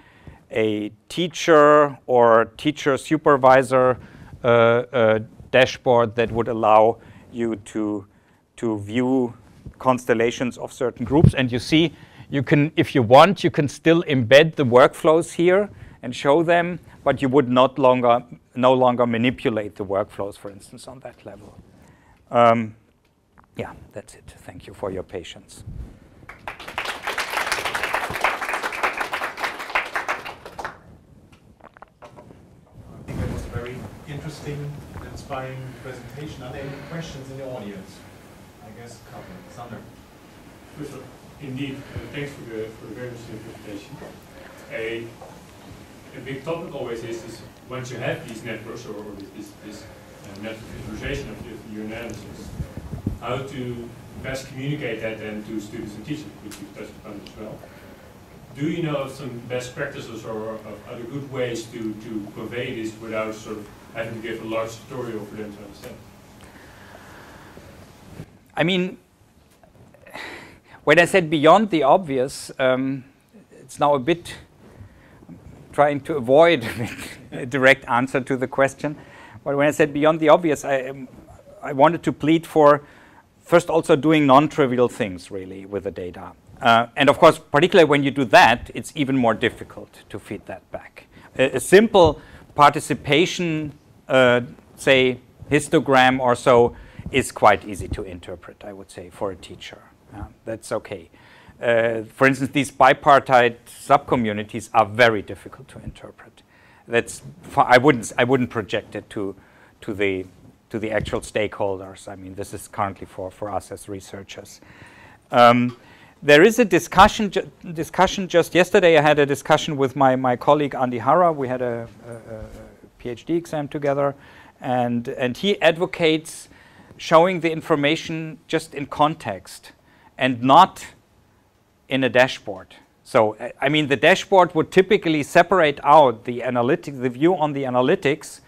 a teacher or teacher supervisor uh, uh, dashboard that would allow you to, to view constellations of certain groups. And you see, you can, if you want, you can still embed the workflows here and show them, but you would not longer, no longer manipulate the workflows, for instance, on that level. Um, yeah, that's it. Thank you for your patience. I think that was a interesting, inspiring presentation. Are there any questions in the audience? I guess couple. Sander. Indeed, uh, thanks for the, for the very interesting presentation. A, a big topic always is, is once you have these networks or, this, this uh, network visualization of your analysis, how to best communicate that then to students and teachers, which you've touched upon as well. Do you know of some best practices or other good ways to, to convey this without sort of having to give a large tutorial for them to understand? I mean, when I said beyond the obvious, um, it's now a bit trying to avoid a direct answer to the question. But when I said beyond the obvious, I, um, I wanted to plead for first also doing non-trivial things really with the data. Uh, and of course, particularly when you do that, it's even more difficult to feed that back. A, a simple participation, uh, say, histogram or so, is quite easy to interpret, I would say, for a teacher. Uh, that's okay. Uh, for instance, these bipartite subcommunities are very difficult to interpret. That's I wouldn't I wouldn't project it to to the to the actual stakeholders. I mean, this is currently for for us as researchers. Um, there is a discussion ju discussion just yesterday. I had a discussion with my my colleague Andy Harrer. We had a, a, a PhD exam together, and and he advocates showing the information just in context and not in a dashboard. So, I mean, the dashboard would typically separate out the analytic, the view on the analytics,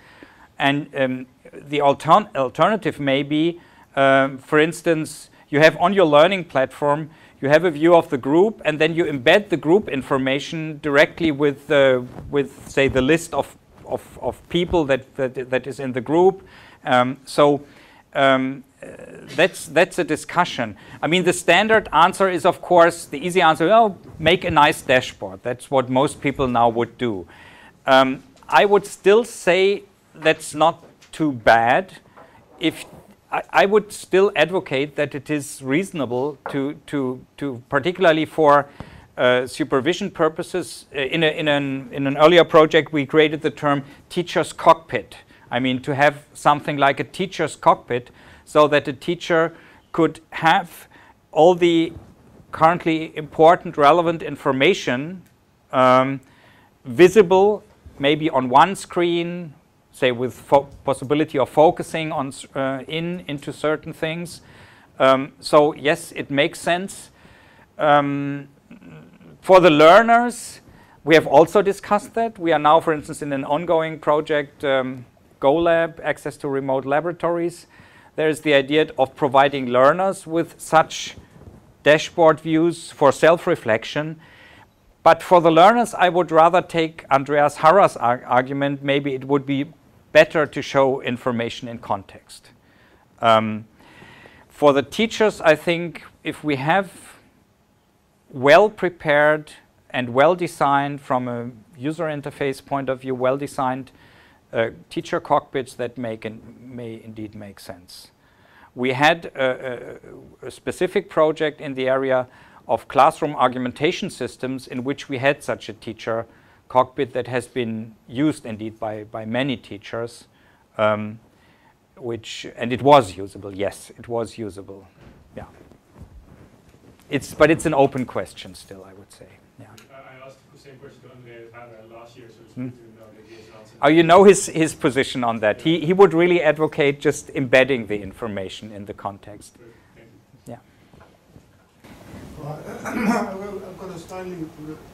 and um, the altern alternative may be, um, for instance, you have on your learning platform, you have a view of the group, and then you embed the group information directly with, uh, with say, the list of, of, of people that, that, that is in the group. Um, so um, that's that's a discussion. I mean, the standard answer is, of course, the easy answer. Oh, make a nice dashboard. That's what most people now would do. Um, I would still say that's not too bad. If I, I, would still advocate that it is reasonable to to to particularly for uh, supervision purposes. Uh, in, a, in, an, in an earlier project, we created the term teacher's cockpit. I mean, to have something like a teacher's cockpit so that the teacher could have all the currently important, relevant information um, visible, maybe on one screen, say with possibility of focusing on uh, in into certain things. Um, so yes, it makes sense. Um, for the learners, we have also discussed that. We are now, for instance, in an ongoing project, um, GoLab, access to remote laboratories, there's the idea of providing learners with such dashboard views for self-reflection. But for the learners, I would rather take Andreas Harrer's ar argument. Maybe it would be better to show information in context. Um, for the teachers, I think if we have well prepared and well designed from a user interface point of view, well designed uh, teacher cockpits that make may indeed make sense. We had a, a, a, specific project in the area of classroom argumentation systems in which we had such a teacher cockpit that has been used indeed by, by many teachers. Um, which and it was usable. Yes, it was usable. Yeah. It's but it's an open question still. I would say. Yeah. I asked the same question to André last year, so it's hmm. Oh, you know his, his position on that. He, he would really advocate just embedding the information in the context. Yeah. Well, I've got a slightly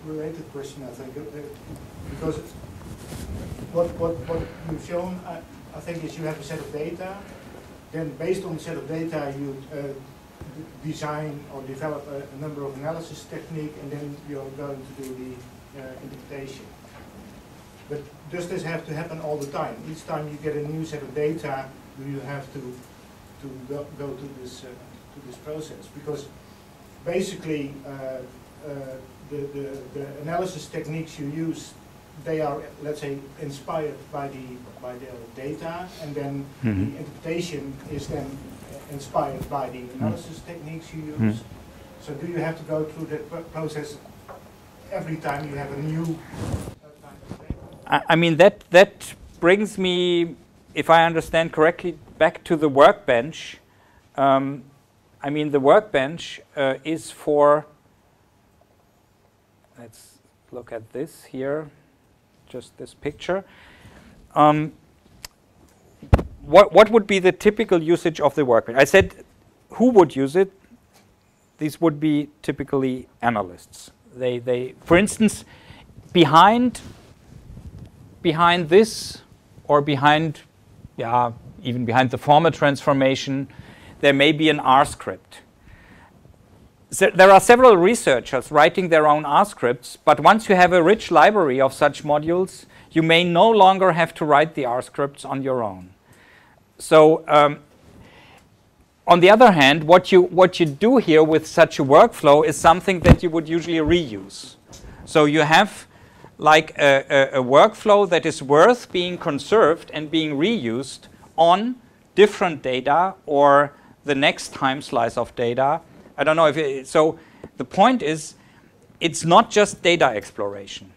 related question, I think, uh, because what, what, what you've shown, I, I think, is you have a set of data, then based on the set of data, you uh, design or develop a, a, number of analysis technique, and then you're going to do the uh, interpretation. But does this have to happen all the time? Each time you get a new set of data, do you have to to go, go to this uh, to this process? Because basically, uh, uh, the, the the analysis techniques you use, they are let's say inspired by the by the data, and then mm -hmm. the mm-hmm. interpretation is then inspired by the analysis mm -hmm. techniques you use. Mm -hmm. So do you have to go through that process every time you have a new I, I mean, that, that brings me, if I understand correctly, back to the workbench. Um, I mean, the workbench uh, is for, let's look at this here, just this picture. Um, what, what would be the typical usage of the workbench? I said, who would use it? These would be typically analysts. They, they, for instance, behind behind this or behind, yeah, even behind the format transformation, there may be an R script. So there are several researchers writing their own R scripts, but once you have a rich library of such modules, you may no longer have to write the R scripts on your own. So um, on the other hand, what you, what you do here with such a workflow is something that you would usually reuse. So you have like a, a, a workflow that is worth being conserved and being reused on different data or the next time slice of data. I don't know if it, so. The point is, it's not just data exploration.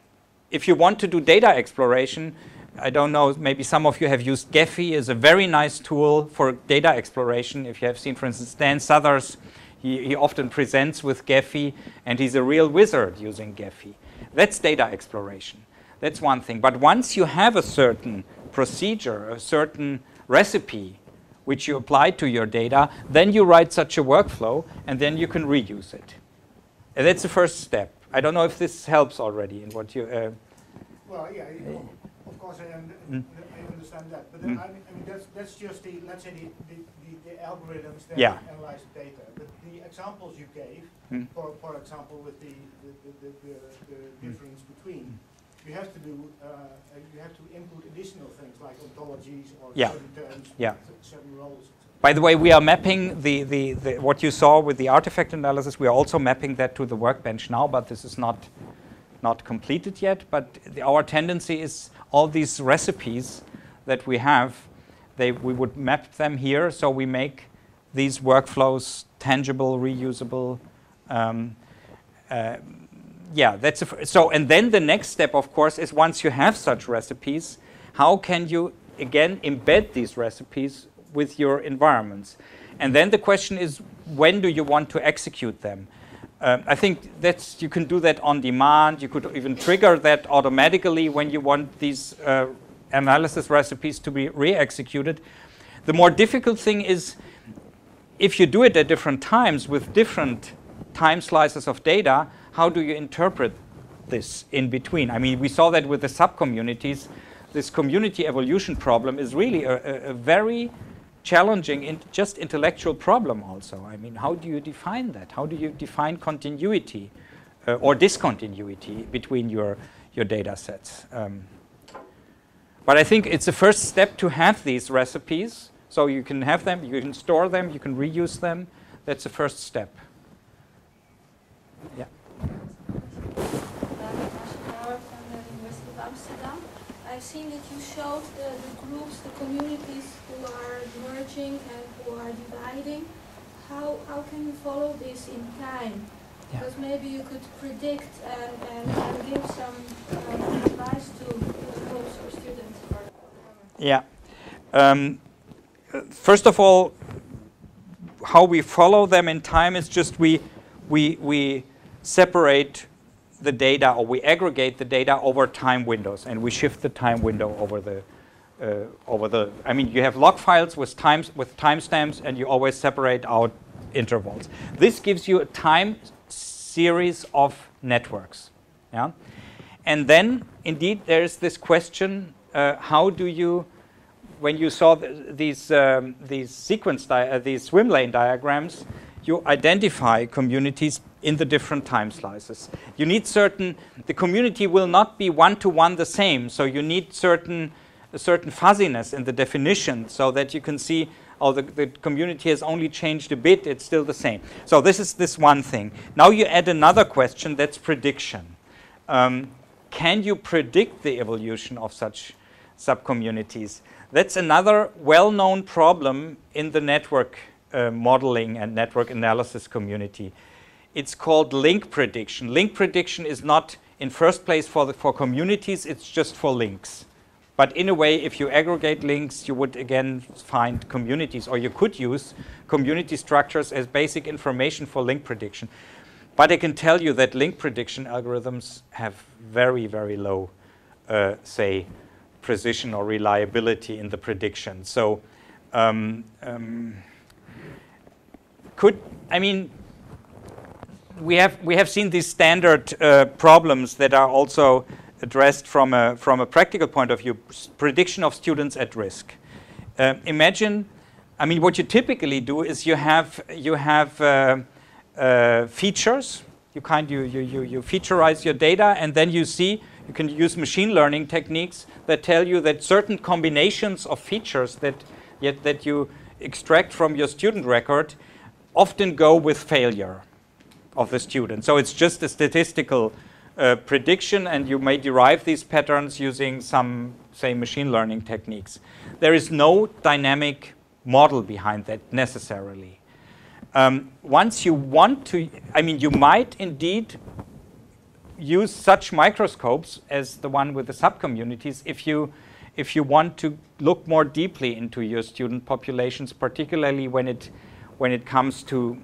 If you want to do data exploration, I don't know, maybe some of you have used Gephi as a very nice tool for data exploration. If you have seen, for instance, Dan Suthers, he, he often presents with Gephi, and he's a real wizard using Gephi. That's data exploration. That's one thing. But once you have a certain procedure, a certain recipe, which you apply to your data, then you write such a workflow, and then you can reuse it. And that's the first step. I don't know if this helps already in what you. Uh, well, yeah, of course I, un mm. I understand that, but mm. I, mean, I, mean, that's that's just the let's say the, the, the, the algorithms that yeah. analyze the data. But the examples you gave, mm. for for example, with the the, the, the, the mm. difference between you have to do, uh, you have to input additional things like ontologies or yeah. certain terms, yeah. certain roles. By the way, we are mapping the, the, the, what you saw with the artifact analysis. We are also mapping that to the workbench now, but this is not, not completed yet. But the, our tendency is all these recipes that we have, they, we would map them here so we make these workflows tangible, reusable. Um, uh, yeah, that's a, so. And then the next step, of course, is once you have such recipes, how can you again embed these recipes with your environments? And then the question is, when do you want to execute them? Uh, I think that's you can do that on demand. You could even trigger that automatically when you want these uh, analysis recipes to be re-executed. The more difficult thing is if you do it at different times with different time slices of data, how do you interpret this in between? I mean, we saw that with the subcommunities. This community evolution problem is really a, a, a very challenging, in just intellectual problem also. I mean, how do you define that? How do you define continuity uh, or discontinuity between your, your data sets? Um, but I think it's the first step to have these recipes. So you can have them, you can store them, you can reuse them. That's the first step. Yeah. I've seen that you showed the, the, groups, the communities who are merging and who are dividing. How, how can you follow this in time? Yeah. Because maybe you could predict and, and, and give some um, advice to groups or students. Or yeah. Um, first of all, how we follow them in time is just we, we, we separate the data or we aggregate the data over time windows and we shift the time window over the uh, over the I mean you have log files with times with timestamps and you always separate out intervals. This gives you a time series of networks. Yeah? And then indeed there's this question uh, how do you when you saw th these um, these sequence uh, these swim lane diagrams you identify communities in the different time slices. You need certain, the community will not be one-to-one -one the same, so you need certain, a certain fuzziness in the definition so that you can see, oh, the, the community has only changed a bit, it's still the same. So this is this one thing. Now you add another question, that's prediction. Um, can you predict the evolution of such subcommunities? That's another well-known problem in the network uh, modeling and network analysis community. It's called link prediction. Link prediction is not in first place for, the, for communities, it's just for links. But in a way, if you aggregate links, you would again find communities, or you could use community structures as basic information for link prediction. But I can tell you that link prediction algorithms have very, very low, uh, say, precision or reliability in the prediction. So um, um, could, I mean, we have, we have seen these standard uh, problems that are also addressed from a, from a practical point of view, prediction of students at risk. Uh, imagine, I mean, what you typically do is you have, you have uh, uh, features, you, kind, you, you, you, you featureize your data, and then you see, you can use machine learning techniques that tell you that certain combinations of features that, yet, that you extract from your student record often go with failure of the student. So it's just a statistical uh, prediction, and you may derive these patterns using some, say, machine learning techniques. There is no dynamic model behind that necessarily. Um, once you want to, I mean, you might indeed use such microscopes as the one with the subcommunities if you if you want to look more deeply into your student populations, particularly when it when it comes to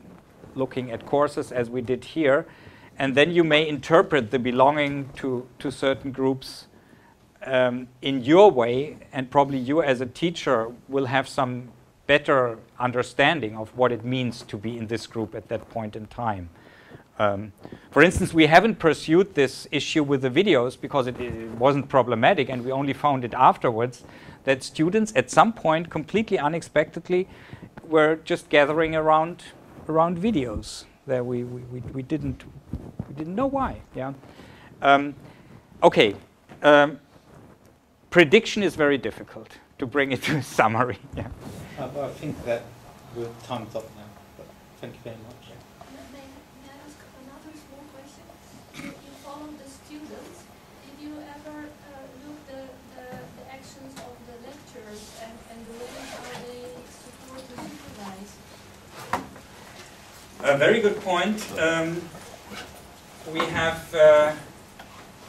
looking at courses as we did here, and then you may interpret the belonging to to certain groups um, in your way, and probably you as a teacher will have some better understanding of what it means to be in this group at that point in time. Um, for instance, we haven't pursued this issue with the videos because it, it, wasn't problematic, and we only found it afterwards that students at some point, completely unexpectedly, were just gathering around around videos. There we, we, we, didn't we didn't know why. Yeah. Um, okay. Um, prediction is very difficult to bring it to a summary. Yeah. Uh, I think that we're time's up now. Thank you very much. May, may I ask another small question? You, you follow the students. Did you ever uh, look the, the, the actions of the lecturers and, and the way how they support and supervise? A very good point. Um, we have uh,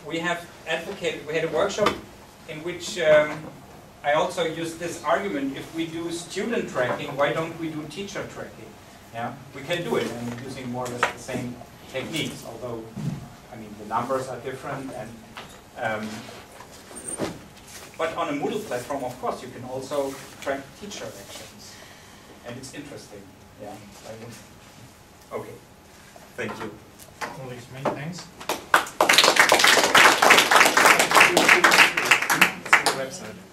we have advocated. We had a workshop in which um, I also used this argument. If we do student tracking, why don't we do teacher tracking? Yeah, we can do it and using more or less the same techniques. Although, I mean, the numbers are different and. Um, but on a Moodle platform, of course, you can also track teacher actions, and it's interesting. Yeah. I would Okay. Thank you. Colleagues, many thanks. It's on the website.